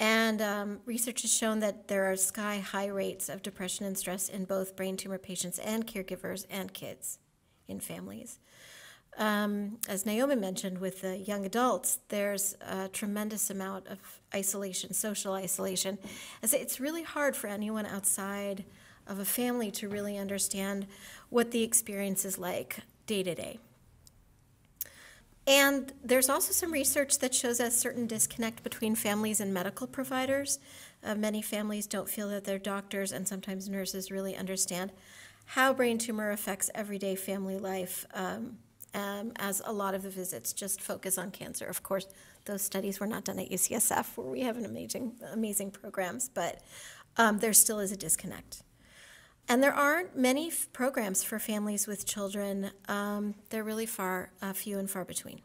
And um, research has shown that there are sky high rates of depression and stress in both brain tumor patients and caregivers and kids in families. Um, as Naomi mentioned, with the young adults, there's a tremendous amount of isolation, social isolation. As it's really hard for anyone outside of a family to really understand what the experience is like day to day. And there's also some research that shows a certain disconnect between families and medical providers. Uh, many families don't feel that their doctors and sometimes nurses really understand how brain tumor affects everyday family life, um, um, as a lot of the visits just focus on cancer. Of course, those studies were not done at UCSF, where we have an amazing, amazing programs, but um, there still is a disconnect. And there aren't many f- programs for families with children. Um, they're really far, uh, few and far between.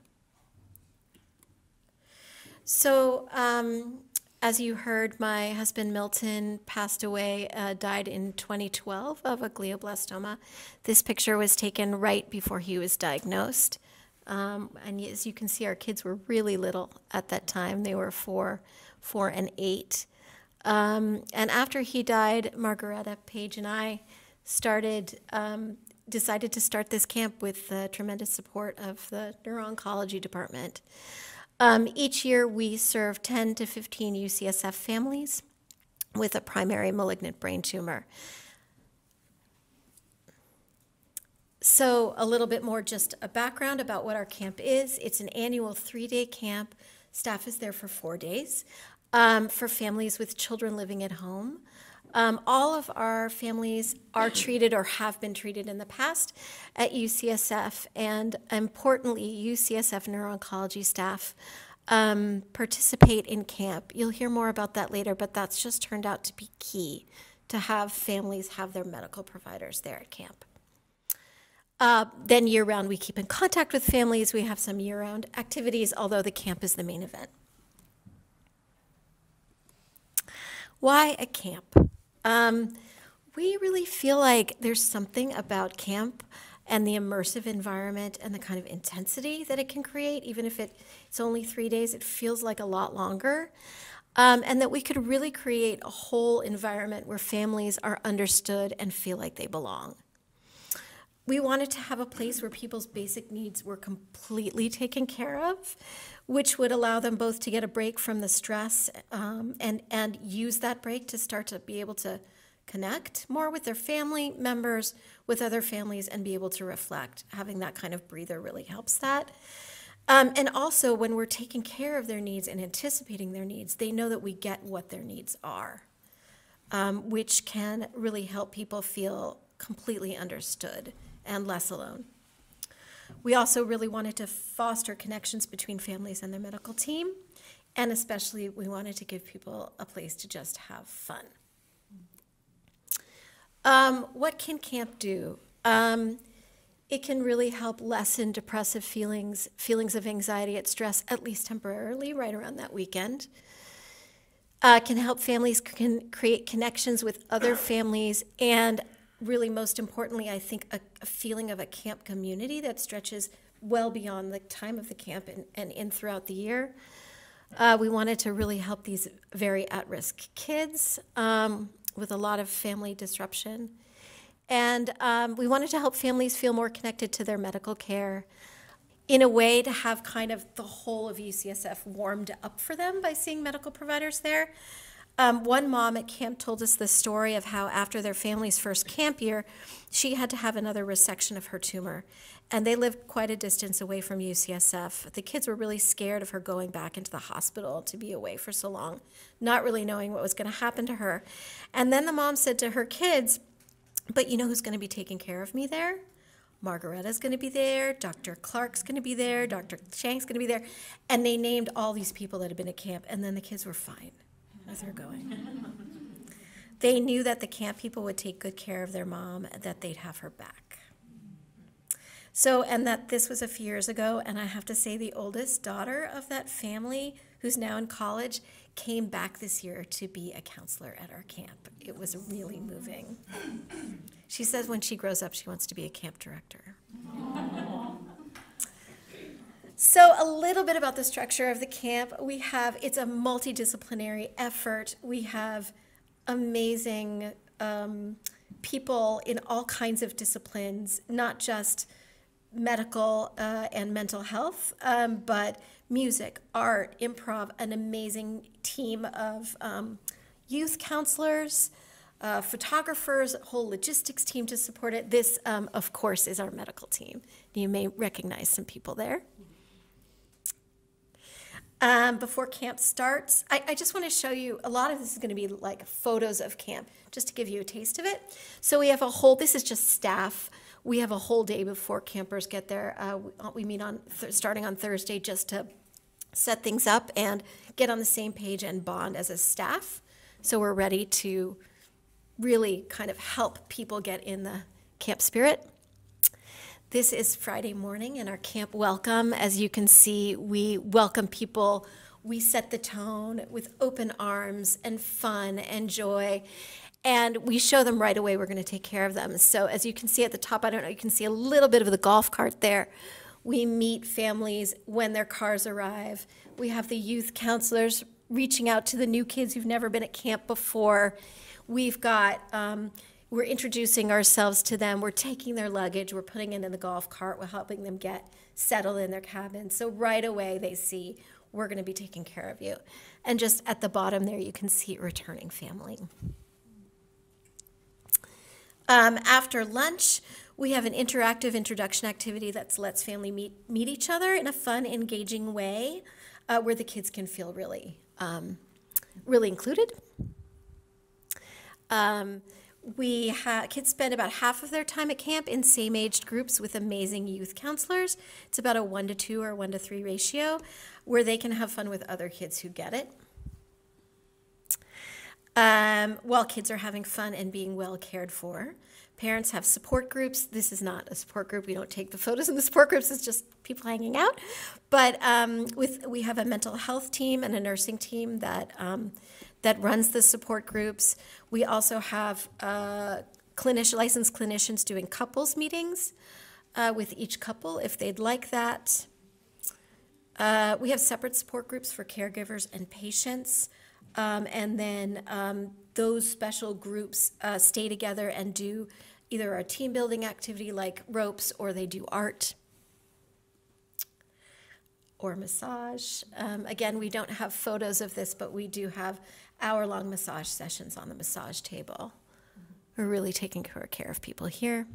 So, um, as you heard, my husband Milton passed away, uh, died in 2012 of a glioblastoma. This picture was taken right before he was diagnosed. Um, and as you can see, our kids were really little at that time. They were four, four and eight. Um, and after he died, Margaretta Page and I started, um, decided to start this camp with the tremendous support of the neuro-oncology department. Um, each year, we serve 10 to 15 UCSF families with a primary malignant brain tumor. So, a little bit more just a background about what our camp is. It's an annual three day camp. Staff is there for four days um, for families with children living at home. Um, all of our families are treated or have been treated in the past at UCSF, and importantly, UCSF neuro-oncology staff um, participate in camp. You'll hear more about that later, but that's just turned out to be key to have families have their medical providers there at camp. Uh, then year round, we keep in contact with families. We have some year round activities, although the camp is the main event. Why a camp? Um, we really feel like there's something about camp and the immersive environment and the kind of intensity that it can create, even if it, it's only three days, it feels like a lot longer. Um, and that we could really create a whole environment where families are understood and feel like they belong. We wanted to have a place where people's basic needs were completely taken care of, which would allow them both to get a break from the stress um, and, and use that break to start to be able to connect more with their family members, with other families, and be able to reflect. Having that kind of breather really helps that. Um, and also, when we're taking care of their needs and anticipating their needs, they know that we get what their needs are, um, which can really help people feel completely understood and less alone. We also really wanted to foster connections between families and their medical team, and especially we wanted to give people a place to just have fun. Um, what can camp do? Um, it can really help lessen depressive feelings, feelings of anxiety and stress, at least temporarily, right around that weekend. Uh, can help families can create connections with other families, and really, most importantly, I think a, a feeling of a camp community that stretches well beyond the time of the camp and, and in throughout the year. Uh, we wanted to really help these very at risk kids um, with a lot of family disruption. And um, we wanted to help families feel more connected to their medical care in a way to have kind of the whole of UCSF warmed up for them by seeing medical providers there. Um, one mom at camp told us the story of how, after their family's first camp year, she had to have another resection of her tumor. And they lived quite a distance away from UCSF. The kids were really scared of her going back into the hospital to be away for so long, not really knowing what was going to happen to her. And then the mom said to her kids, But you know who's going to be taking care of me there? Margaretta's going to be there, Dr. Clarke's going to be there, Dr. Chang's going to be there. And they named all these people that had been at camp, and then the kids were fine as they're going. they knew that the camp people would take good care of their mom, that they'd have her back. So, and that this was a few years ago, and I have to say, the oldest daughter of that family, who's now in college, came back this year to be a counselor at our camp. It was really moving. She says when she grows up, she wants to be a camp director. So, a little bit about the structure of the camp. We have, it's a multidisciplinary effort. We have amazing um, people in all kinds of disciplines, not just medical uh, and mental health, um, but music, art, improv, an amazing team of um, youth counselors, uh, photographers, whole logistics team to support it. This, um, of course, is our medical team. You may recognize some people there. Um, before camp starts, I, I just want to show you a lot of this is going to be like photos of camp, just to give you a taste of it. So we have a whole, this is just staff. We have a whole day before campers get there. Uh, we, we meet on starting on Thursday just to set things up and get on the same page and bond as a staff. So we're ready to really kind of help people get in the camp spirit. This is Friday morning in our camp welcome. As you can see, we welcome people. We set the tone with open arms and fun and joy. And we show them right away we're going to take care of them. So, as you can see at the top, I don't know, you can see a little bit of the golf cart there. We meet families when their cars arrive. We have the youth counselors reaching out to the new kids who've never been at camp before. We've got um, we're introducing ourselves to them. We're taking their luggage, we're putting it in the golf cart, we're helping them get settled in their cabin. So right away they see we're going to be taking care of you. And just at the bottom there, you can see returning family. Um, after lunch, we have an interactive introduction activity that lets family meet, meet each other in a fun, engaging way uh, where the kids can feel really, um, really included. Um, we ha- kids spend about half of their time at camp in same aged groups with amazing youth counselors. It's about a one to two or one to three ratio where they can have fun with other kids who get it. Um, while kids are having fun and being well cared for, parents have support groups. This is not a support group. We don't take the photos in the support groups. It's just people hanging out. But um, with we have a mental health team and a nursing team that um, that runs the support groups. We also have uh, clinician, licensed clinicians doing couples meetings uh, with each couple if they'd like that. Uh, we have separate support groups for caregivers and patients. Um, and then um, those special groups uh, stay together and do either a team building activity like ropes or they do art or massage. Um, again, we don't have photos of this, but we do have hour long massage sessions on the massage table. We're really taking care of people here.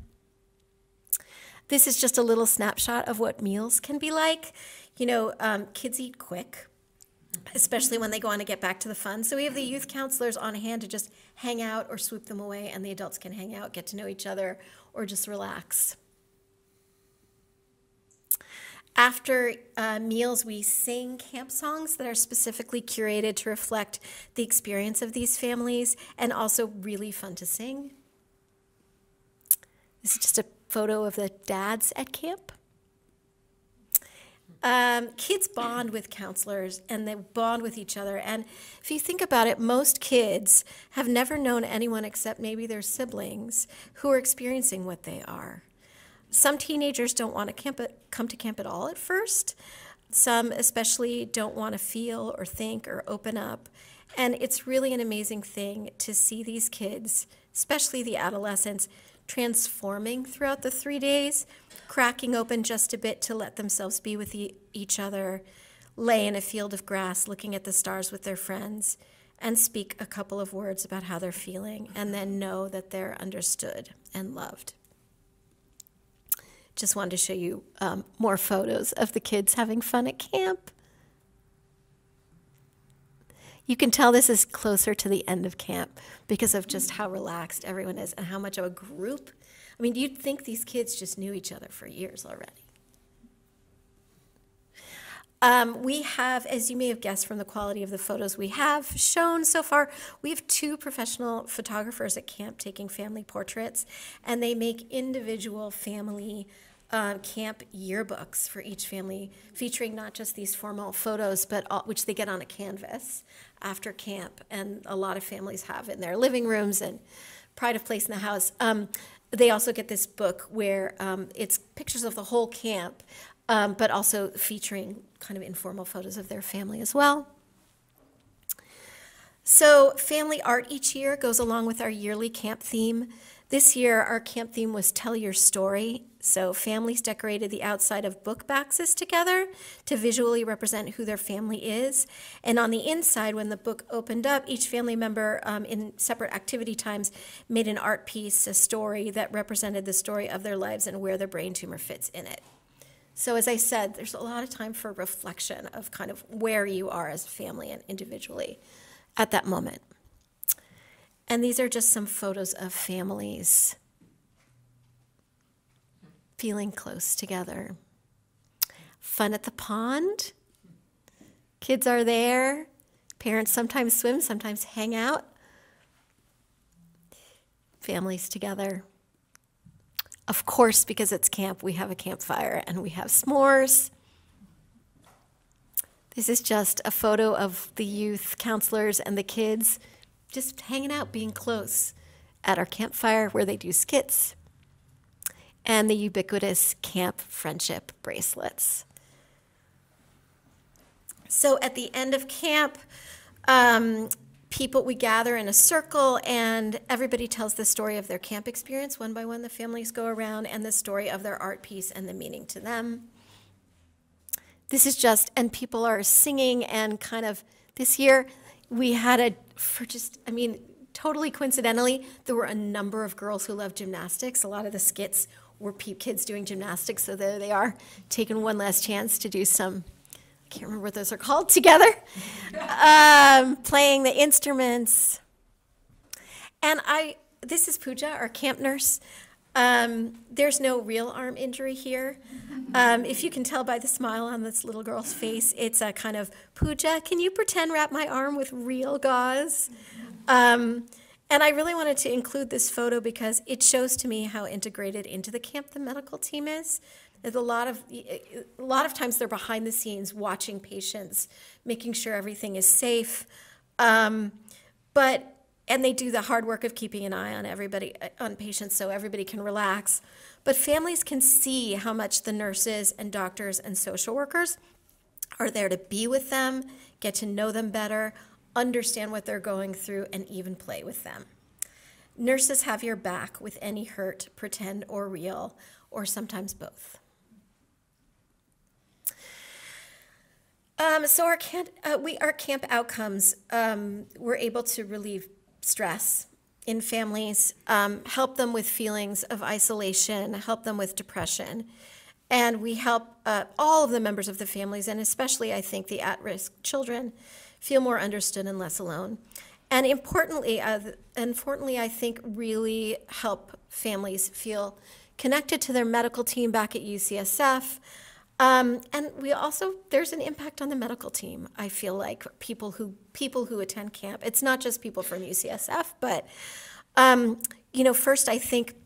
This is just a little snapshot of what meals can be like. You know, um, kids eat quick, especially when they go on to get back to the fun. So we have the youth counselors on hand to just hang out or swoop them away, and the adults can hang out, get to know each other, or just relax. After uh, meals, we sing camp songs that are specifically curated to reflect the experience of these families and also really fun to sing. This is just a photo of the dads at camp. Um, kids bond with counselors and they bond with each other. And if you think about it, most kids have never known anyone except maybe their siblings who are experiencing what they are. Some teenagers don't want to camp at, come to camp at all at first. Some, especially, don't want to feel or think or open up. And it's really an amazing thing to see these kids, especially the adolescents, transforming throughout the three days, cracking open just a bit to let themselves be with e- each other, lay in a field of grass looking at the stars with their friends, and speak a couple of words about how they're feeling, and then know that they're understood and loved. Just wanted to show you um, more photos of the kids having fun at camp. You can tell this is closer to the end of camp because of just how relaxed everyone is and how much of a group. I mean, you'd think these kids just knew each other for years already. Um, we have, as you may have guessed from the quality of the photos we have shown so far, we have two professional photographers at camp taking family portraits, and they make individual family uh, camp yearbooks for each family, featuring not just these formal photos, but all, which they get on a canvas after camp, and a lot of families have in their living rooms and pride of place in the house. Um, they also get this book where um, it's pictures of the whole camp, um, but also featuring kind of informal photos of their family as well. So, family art each year goes along with our yearly camp theme. This year, our camp theme was Tell Your Story. So, families decorated the outside of book boxes together to visually represent who their family is. And on the inside, when the book opened up, each family member um, in separate activity times made an art piece, a story that represented the story of their lives and where their brain tumor fits in it. So, as I said, there's a lot of time for reflection of kind of where you are as a family and individually at that moment. And these are just some photos of families feeling close together. Fun at the pond. Kids are there. Parents sometimes swim, sometimes hang out. Families together. Of course, because it's camp, we have a campfire and we have s'mores. This is just a photo of the youth counselors and the kids just hanging out, being close at our campfire where they do skits, and the ubiquitous camp friendship bracelets. So at the end of camp, um, people we gather in a circle and everybody tells the story of their camp experience one by one the families go around and the story of their art piece and the meaning to them this is just and people are singing and kind of this year we had a for just i mean totally coincidentally there were a number of girls who loved gymnastics. A lot of the skits were kids doing gymnastics so there they are taking one last chance to do some i can't remember what those are called together um, playing the instruments. And i this is Pooja, our camp nurse um, there's no real arm injury here. Um, if you can tell by the smile on this little girl's face, it's a kind of, Pooja, can you pretend wrap my arm with real gauze? Um, and I really wanted to include this photo because it shows to me how integrated into the camp the medical team is. There's a lot of a lot of times they're behind the scenes watching patients, making sure everything is safe. Um, but and they do the hard work of keeping an eye on everybody, uh, on patients, so everybody can relax. But families can see how much the nurses and doctors and social workers are there to be with them, get to know them better, understand what they're going through, and even play with them. Nurses have your back with any hurt, pretend or real, or sometimes both. Um, so our camp, uh, we our camp outcomes, um, we're able to relieve stress in families, um, help them with feelings of isolation, help them with depression, and we help uh, all of the members of the families, and especially I think the at-risk children, feel more understood and less alone. And importantly, uh, importantly, I think really help families feel connected to their medical team back at UCSF. Um, and we also there's an impact on the medical team. I feel like people who people who attend camp. It's not just people from UCSF, but um, you know, first I think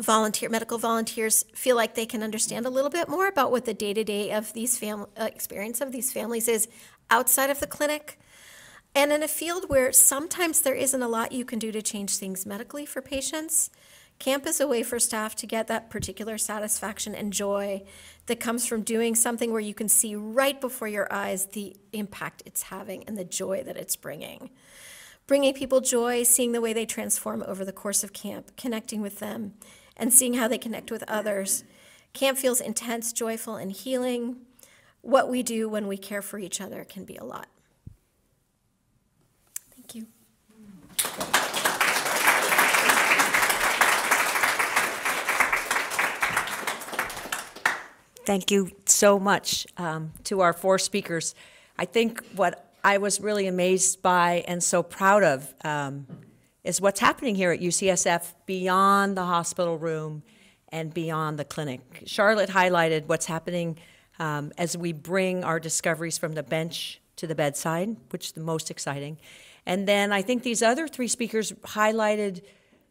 volunteer medical volunteers feel like they can understand a little bit more about what the day to day of these family uh, experience of these families is outside of the clinic. And in a field where sometimes there isn't a lot you can do to change things medically for patients, camp is a way for staff to get that particular satisfaction and joy that comes from doing something where you can see right before your eyes the impact it's having and the joy that it's bringing. Bringing people joy, seeing the way they transform over the course of camp, connecting with them, and seeing how they connect with others. Camp feels intense, joyful, and healing. What we do when we care for each other can be a lot. Thank you. Thank you so much um, to our four speakers. I think what I was really amazed by and so proud of um, is what's happening here at UCSF beyond the hospital room and beyond the clinic. Charlotte highlighted what's happening um, as we bring our discoveries from the bench to the bedside, which is the most exciting. And then I think these other three speakers highlighted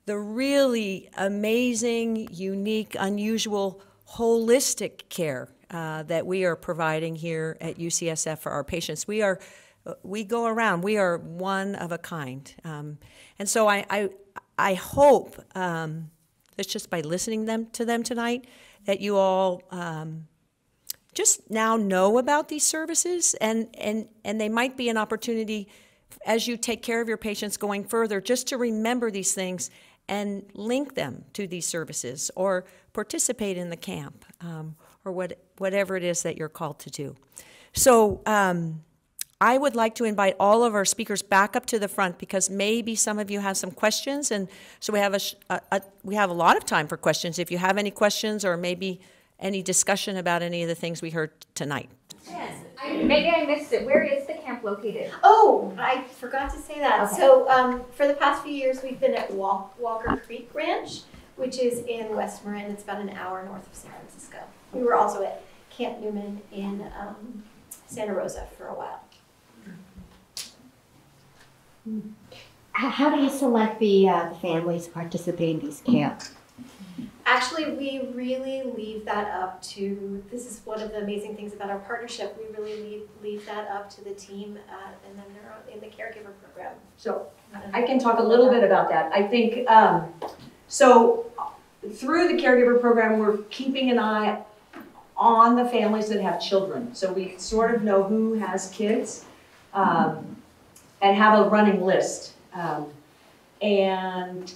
the really amazing, unique, unusual, holistic care uh, that we are providing here at UCSF for our patients. We are, we go around. We are one of a kind, um, and so I, I, I hope um, that just by listening them to them tonight, that you all um, just now know about these services, and and and they might be an opportunity as you take care of your patients going further, just to remember these things and link them to these services or participate in the camp um, or what, whatever it is that you're called to do. So um, I would like to invite all of our speakers back up to the front because maybe some of you have some questions, and so we have a, a, a we have a lot of time for questions. If you have any questions or maybe any discussion about any of the things we heard tonight. Yes, maybe I missed it. Where is the camp located? Oh, I forgot to say that. Okay. So, um, for the past few years, we've been at Walk, Walker Creek Ranch, which is in West Marin. It's about an hour north of San Francisco. We were also at Camp Newman in um, Santa Rosa for a while. How do you select the, uh, the families to participate in these camps? Actually, we really leave that up to. This is one of the amazing things about our partnership. We really leave, leave that up to the team uh, and then they're in the caregiver program. So I can talk a little bit about that. I think, um, so through the caregiver program, we're keeping an eye on the families that have children. So we sort of know who has kids, um, and have a running list. Um, and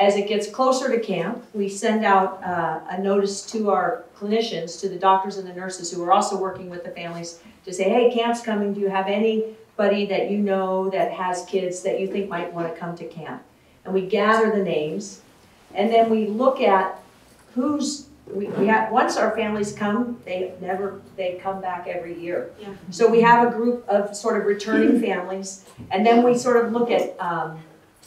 as it gets closer to camp, we send out, uh, a notice to our clinicians, to the doctors and the nurses who are also working with the families to say, hey, camp's coming, do you have anybody that you know that has kids that you think might want to come to camp? And we gather the names, and then we look at who's, we, we have, once our families come, they never, they come back every year. Yeah. So we have a group of sort of returning families, and then we sort of look at, um,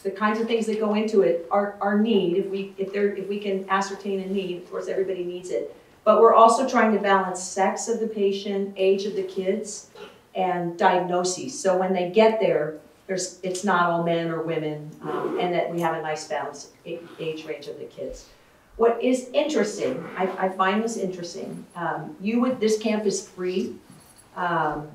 the kinds of things that go into it, are our need, if we, if there, if we can ascertain a need, of course, everybody needs it. But we're also trying to balance sex of the patient, age of the kids, and diagnoses. So when they get there, there's, it's not all men or women, um, and that we have a nice balanced age range of the kids. What is interesting, I, I find this interesting, um, you would, this camp is free. Um,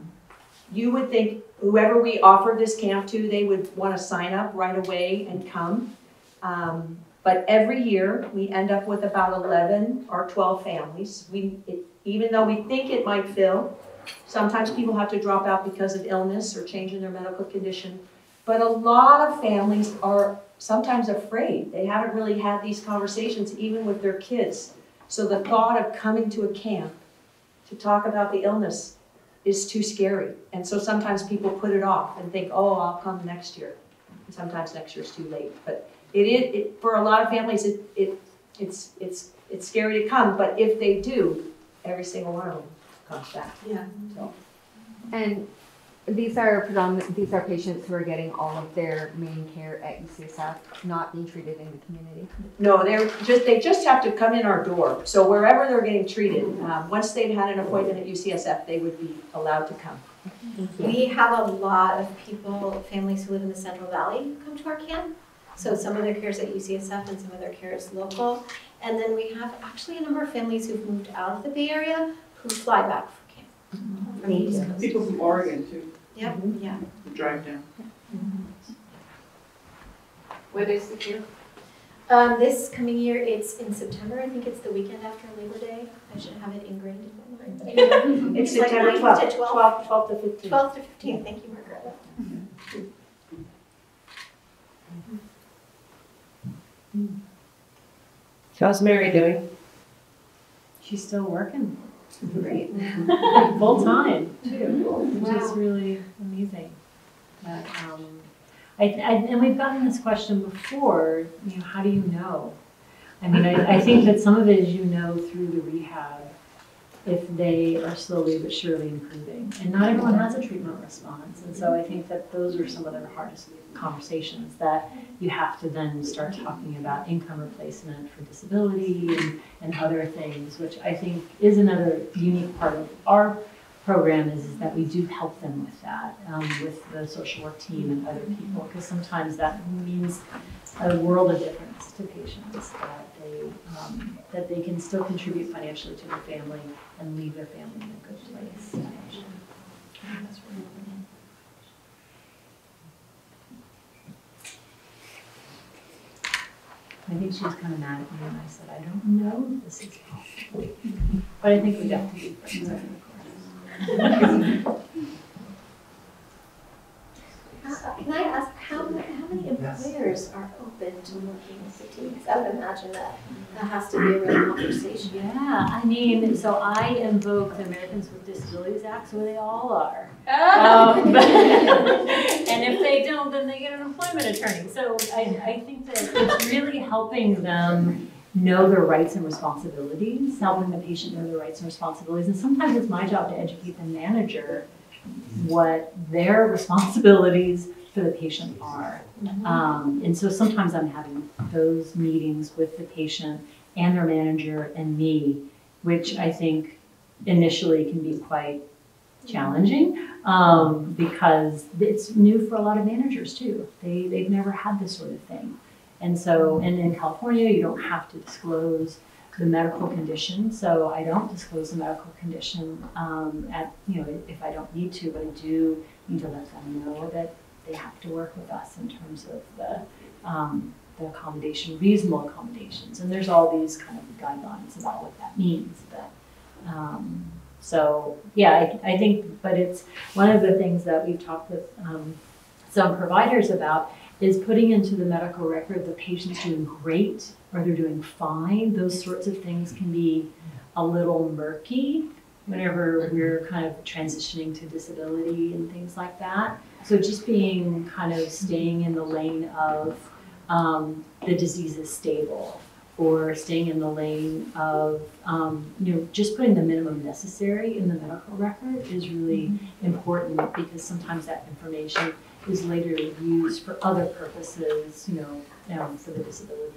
you would think whoever we offered this camp to, they would want to sign up right away and come. Um, But every year, we end up with about 11 or 12 families. We, it- even though we think it might fill, sometimes people have to drop out because of illness or change in their medical condition. But a lot of families are sometimes afraid. They haven't really had these conversations even with their kids. So the thought of coming to a camp to talk about the illness is too scary. And so sometimes people put it off and think, oh, I'll come next year. And sometimes next year's too late. But it is, it, for a lot of families, it, it, it's, it's, it's scary to come, but if they do, every single one of them comes back. Yeah. So, And these are predominant, these are patients who are getting all of their main care at UCSF, not being treated in the community. no, they're just, they just have to come in our door. So wherever they're getting treated, um, once they've had an appointment at UCSF, they would be allowed to come. We have a lot of people, families who live in the Central Valley come to our camp. So some of their care is at UCSF and some of their care is local. And then we have actually a number of families who've moved out of the Bay Area who fly back for camp. From the East Coast. People from Oregon too, Yep, mm-hmm. yeah. who drive down. Mm-hmm. What is the camp? Um, this coming year, it's in September. I think it's the weekend after Labor Day. I should have it ingrained in my mind. It's like September 9th twelfth, to 12th. twelfth, twelfth to fifteenth. Twelfth to fifteenth. Thank you, Margaret. So how's Mary doing? She's still working Great. full time too, which is really amazing. But, um, I, I, and we've gotten this question before, you know, how do you know? I mean, I, I think that some of it is you know through the rehab if they are slowly but surely improving. And not everyone has a treatment response. And so I think that those are some of the hardest conversations that you have to then start talking about income replacement for disability and, and other things, which I think is another unique part of our program is, is that we do help them with that, um, with the social work team and other people, because sometimes that means a world of difference to patients, that um, that they can still contribute financially to their family and leave their family in a good place. I think she was kind of mad at me when I said, I don't know if this is possible. But I think we be friends over the course. Uh, Can I ask, how, how many are open to working with the team? Because I would imagine that that has to be a real conversation. Yeah, I mean, so I invoke the Americans with Disabilities Act, so they all are. Um, And if they don't, then they get an employment attorney. So I, I think that it's really helping them know their rights and responsibilities, helping the patient know their rights and responsibilities. And sometimes it's my job to educate the manager what their responsibilities for the patient are. Um, and so sometimes I'm having those meetings with the patient and their manager and me, which I think initially can be quite challenging um, because it's new for a lot of managers too. They, they've never had this sort of thing. And so, and in California, you don't have to disclose the medical condition. So I don't disclose the medical condition um, at, you know, if I don't need to, but I do need to let them know that they have to work with us in terms of the, um, the accommodation, reasonable accommodations. And there's all these kind of guidelines about what that means. But, um, so, yeah, I, I think, but it's one of the things that we've talked with um, some providers about is putting into the medical record the patient's doing great or they're doing fine. Those sorts of things can be a little murky whenever we're kind of transitioning to disability and things like that. So just being kind of staying in the lane of um, the disease is stable or staying in the lane of, um, you know, just putting the minimum necessary in the medical record is really important because sometimes that information is later used for other purposes, you know, um, for the disability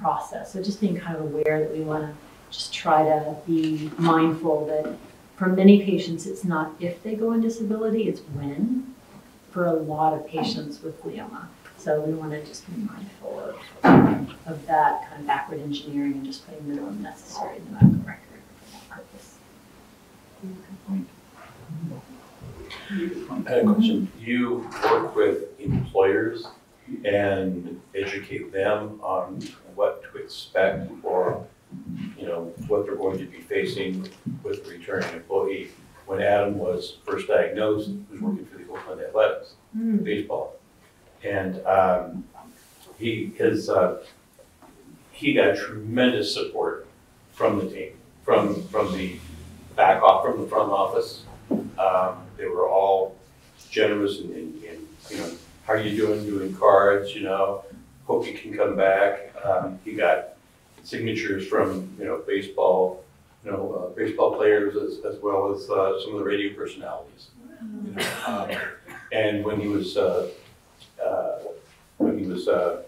process. So just being kind of aware that we want to just try to be mindful that for many patients, it's not if they go on disability, it's when. For a lot of patients with glioma. So we want to just be mindful of, of that kind of backward engineering and just putting minimum necessary in the medical record for that purpose. I had a question. You work with employers and educate them on what to expect or, you know, what they're going to be facing with a returning employee. When Adam was first diagnosed, he was working for the Oakland Athletics, baseball. And, um, he, his, uh, he got tremendous support from the team, from, from the back off, from the front office. Um, they were all generous and, and, and, you know, how are you doing, doing cards, you know, hope you can come back. Um, he got signatures from, you know, baseball, you know, uh, baseball players as, as well as, uh, some of the radio personalities. You know. Um, And when he was, uh, uh, when he was, uh,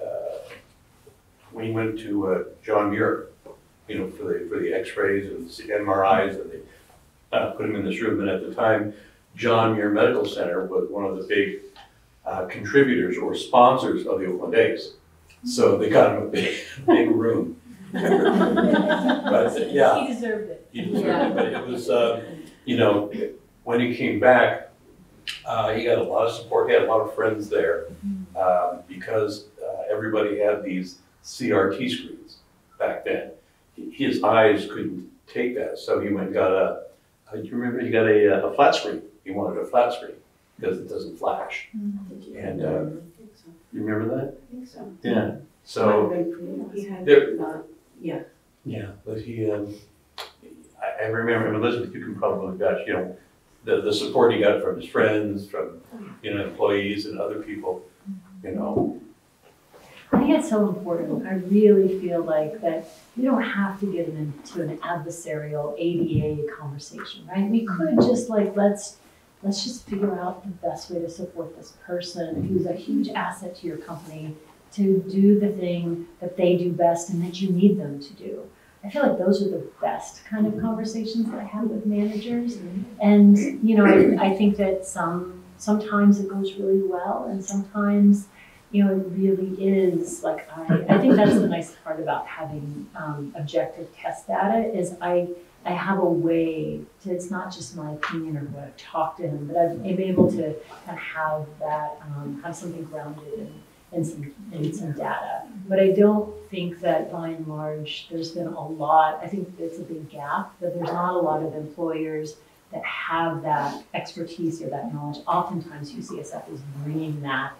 uh, when he went to, uh, John Muir, you know, for the, for the x-rays and the MRIs, and they, uh, put him in this room, and at the time, John Muir Medical Center was one of the big uh, contributors or sponsors of the Oakland A's. So they got him a big, big room. But, yeah. He deserved it. He deserved it, but it was, um, you know, when he came back, uh, he got a lot of support, he had a lot of friends there. Um, because, uh, everybody had these CRT screens back then. His eyes couldn't take that, so he went and got a, uh, do you remember, he got a, uh, a flat screen. He wanted a flat screen, because it doesn't flash. And, uh, you remember that? I think so. Yeah, so. He had There- not, yeah. Yeah, but he, um, I, I remember, Elizabeth, you can probably vouch, you know, the, the support he got from his friends, from, you know, employees and other people, you know. I think it's so important. I really feel like that you don't have to get into an adversarial ADA conversation, right? We could just like, let's, let's just figure out the best way to support this person who's a huge asset to your company to do the thing that they do best and that you need them to do. I feel like those are the best kind of conversations that I have with managers. And, you know, I, I think that some, sometimes it goes really well and sometimes you know, it really is like I, I think that's the nice part about having um, objective test data is I I have a way to it's not just my opinion or what I've talked to him, but I've, I'm able to kind of have that um, have something grounded in, in some in some data. But I don't think that by and large there's been a lot. I think it's a big gap that there's not a lot of employers that have that expertise or that knowledge. Oftentimes UCSF is bringing that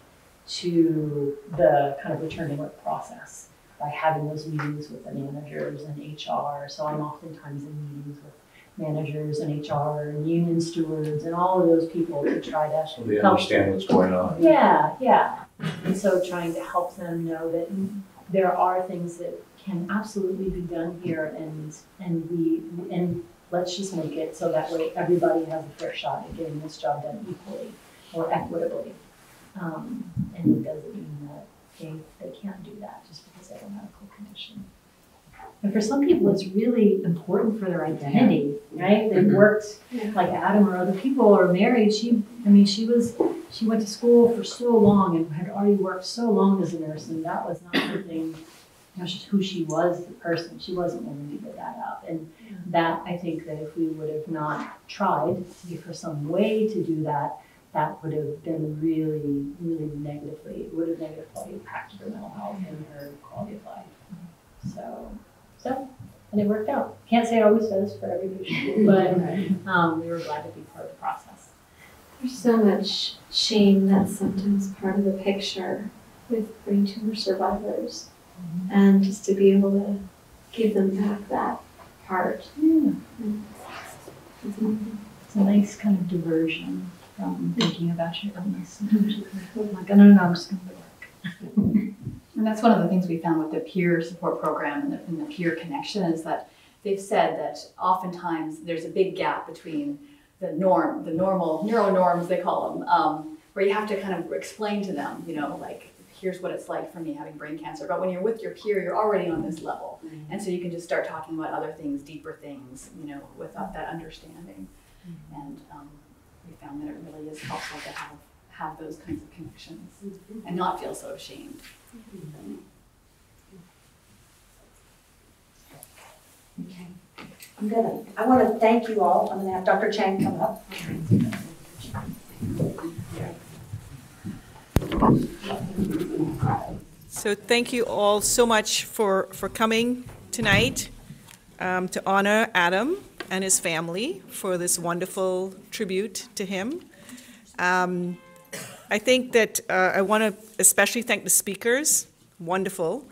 to the kind of return to work process by having those meetings with the managers and HR. So I'm oftentimes in meetings with managers and HR and union stewards and all of those people to try to So they understand what's going on. yeah, yeah. And so trying to help them know that there are things that can absolutely be done here and, and we, and let's just make it so that way everybody has a fair shot at getting this job done equally or equitably. Um, and it doesn't mean that they, they can't do that just because they have a medical condition. And for some people, it's really important for their identity, right? They've mm-hmm. worked like Adam or other people or married. She, I mean, she was, she went to school for so long and had already worked so long as a nurse, and that was not something, you know, just who she was, the person. She wasn't willing to give that up. And that, I think that if we would have not tried to give her some way to do that, that would have been really, really negatively, it would have negatively impacted her mental health and her quality of life. Mm-hmm. So, so, and it worked out. Can't say it always does for every patient, but um, we were glad to be part of the process. There's so much shame that's sometimes part of the picture with brain tumor survivors. And just to be able to give them back that part. Yeah. It's a nice kind of diversion from thinking about your illness. I'm like, no, no, no, I'm just going to work. And that's one of the things we found with the peer support program and the, and the peer connection is that they've said that oftentimes there's a big gap between the norm, the normal neuro norms they call them, um, where you have to kind of explain to them, you know, like here's what it's like for me having brain cancer. But when you're with your peer, you're already on this level, and so you can just start talking about other things, deeper things, you know, without that understanding. And um, we found that it really is helpful to have have those kinds of connections and not feel so ashamed. Okay. I'm gonna, I want to thank you all. I'm gonna have Dr. Chang come up. So thank you all so much for, for coming tonight um, to honor Adam and his family for this wonderful tribute to him. Um, I think that uh, I want to especially thank the speakers, wonderful,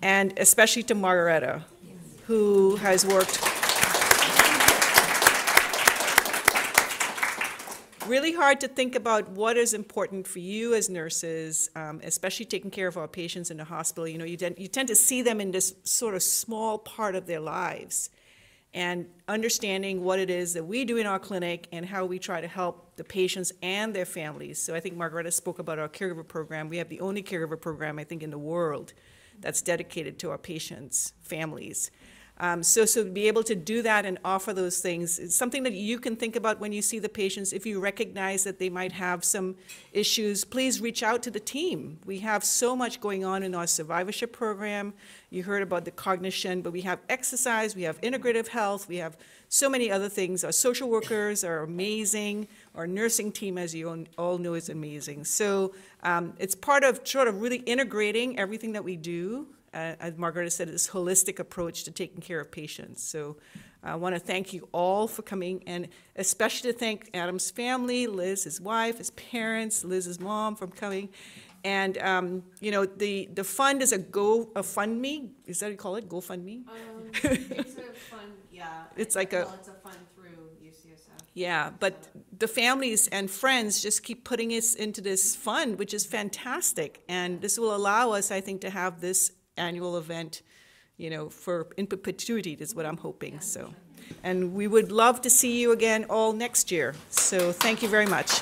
and especially to Margaretta, who has worked really hard to think about what is important for you as nurses, um, especially taking care of our patients in the hospital. You know, you you tend to see them in this sort of small part of their lives. And understanding what it is that we do in our clinic and how we try to help the patients and their families. So I think Margaretta spoke about our caregiver program. We have the only caregiver program, I think, in the world that's dedicated to our patients' families. Um, so, so to be able to do that and offer those things is something that you can think about when you see the patients. If you recognize that they might have some issues, please reach out to the team. We have so much going on in our survivorship program. You heard about the cognition, but we have exercise, we have integrative health, we have so many other things. Our social workers are amazing. Our nursing team, as you all know, is amazing. So um, it's part of sort of really integrating everything that we do uh, as Margaretta said, this holistic approach to taking care of patients. So I want to thank you all for coming, and especially to thank Adam's family, Liz, his wife, his parents, Liz's mom, for coming. And um, you know, the the fund is a go a fund me. Is that what you call it? GoFundMe. Um, it's a fund, yeah. It's like a. Well, it's a fund through UCSF. Yeah, but the families and friends just keep putting us into this fund, which is fantastic. And this will allow us, I think, to have this annual event, you know, for in perpetuity is what I'm hoping. So, and we would love to see you again all next year. So, thank you very much.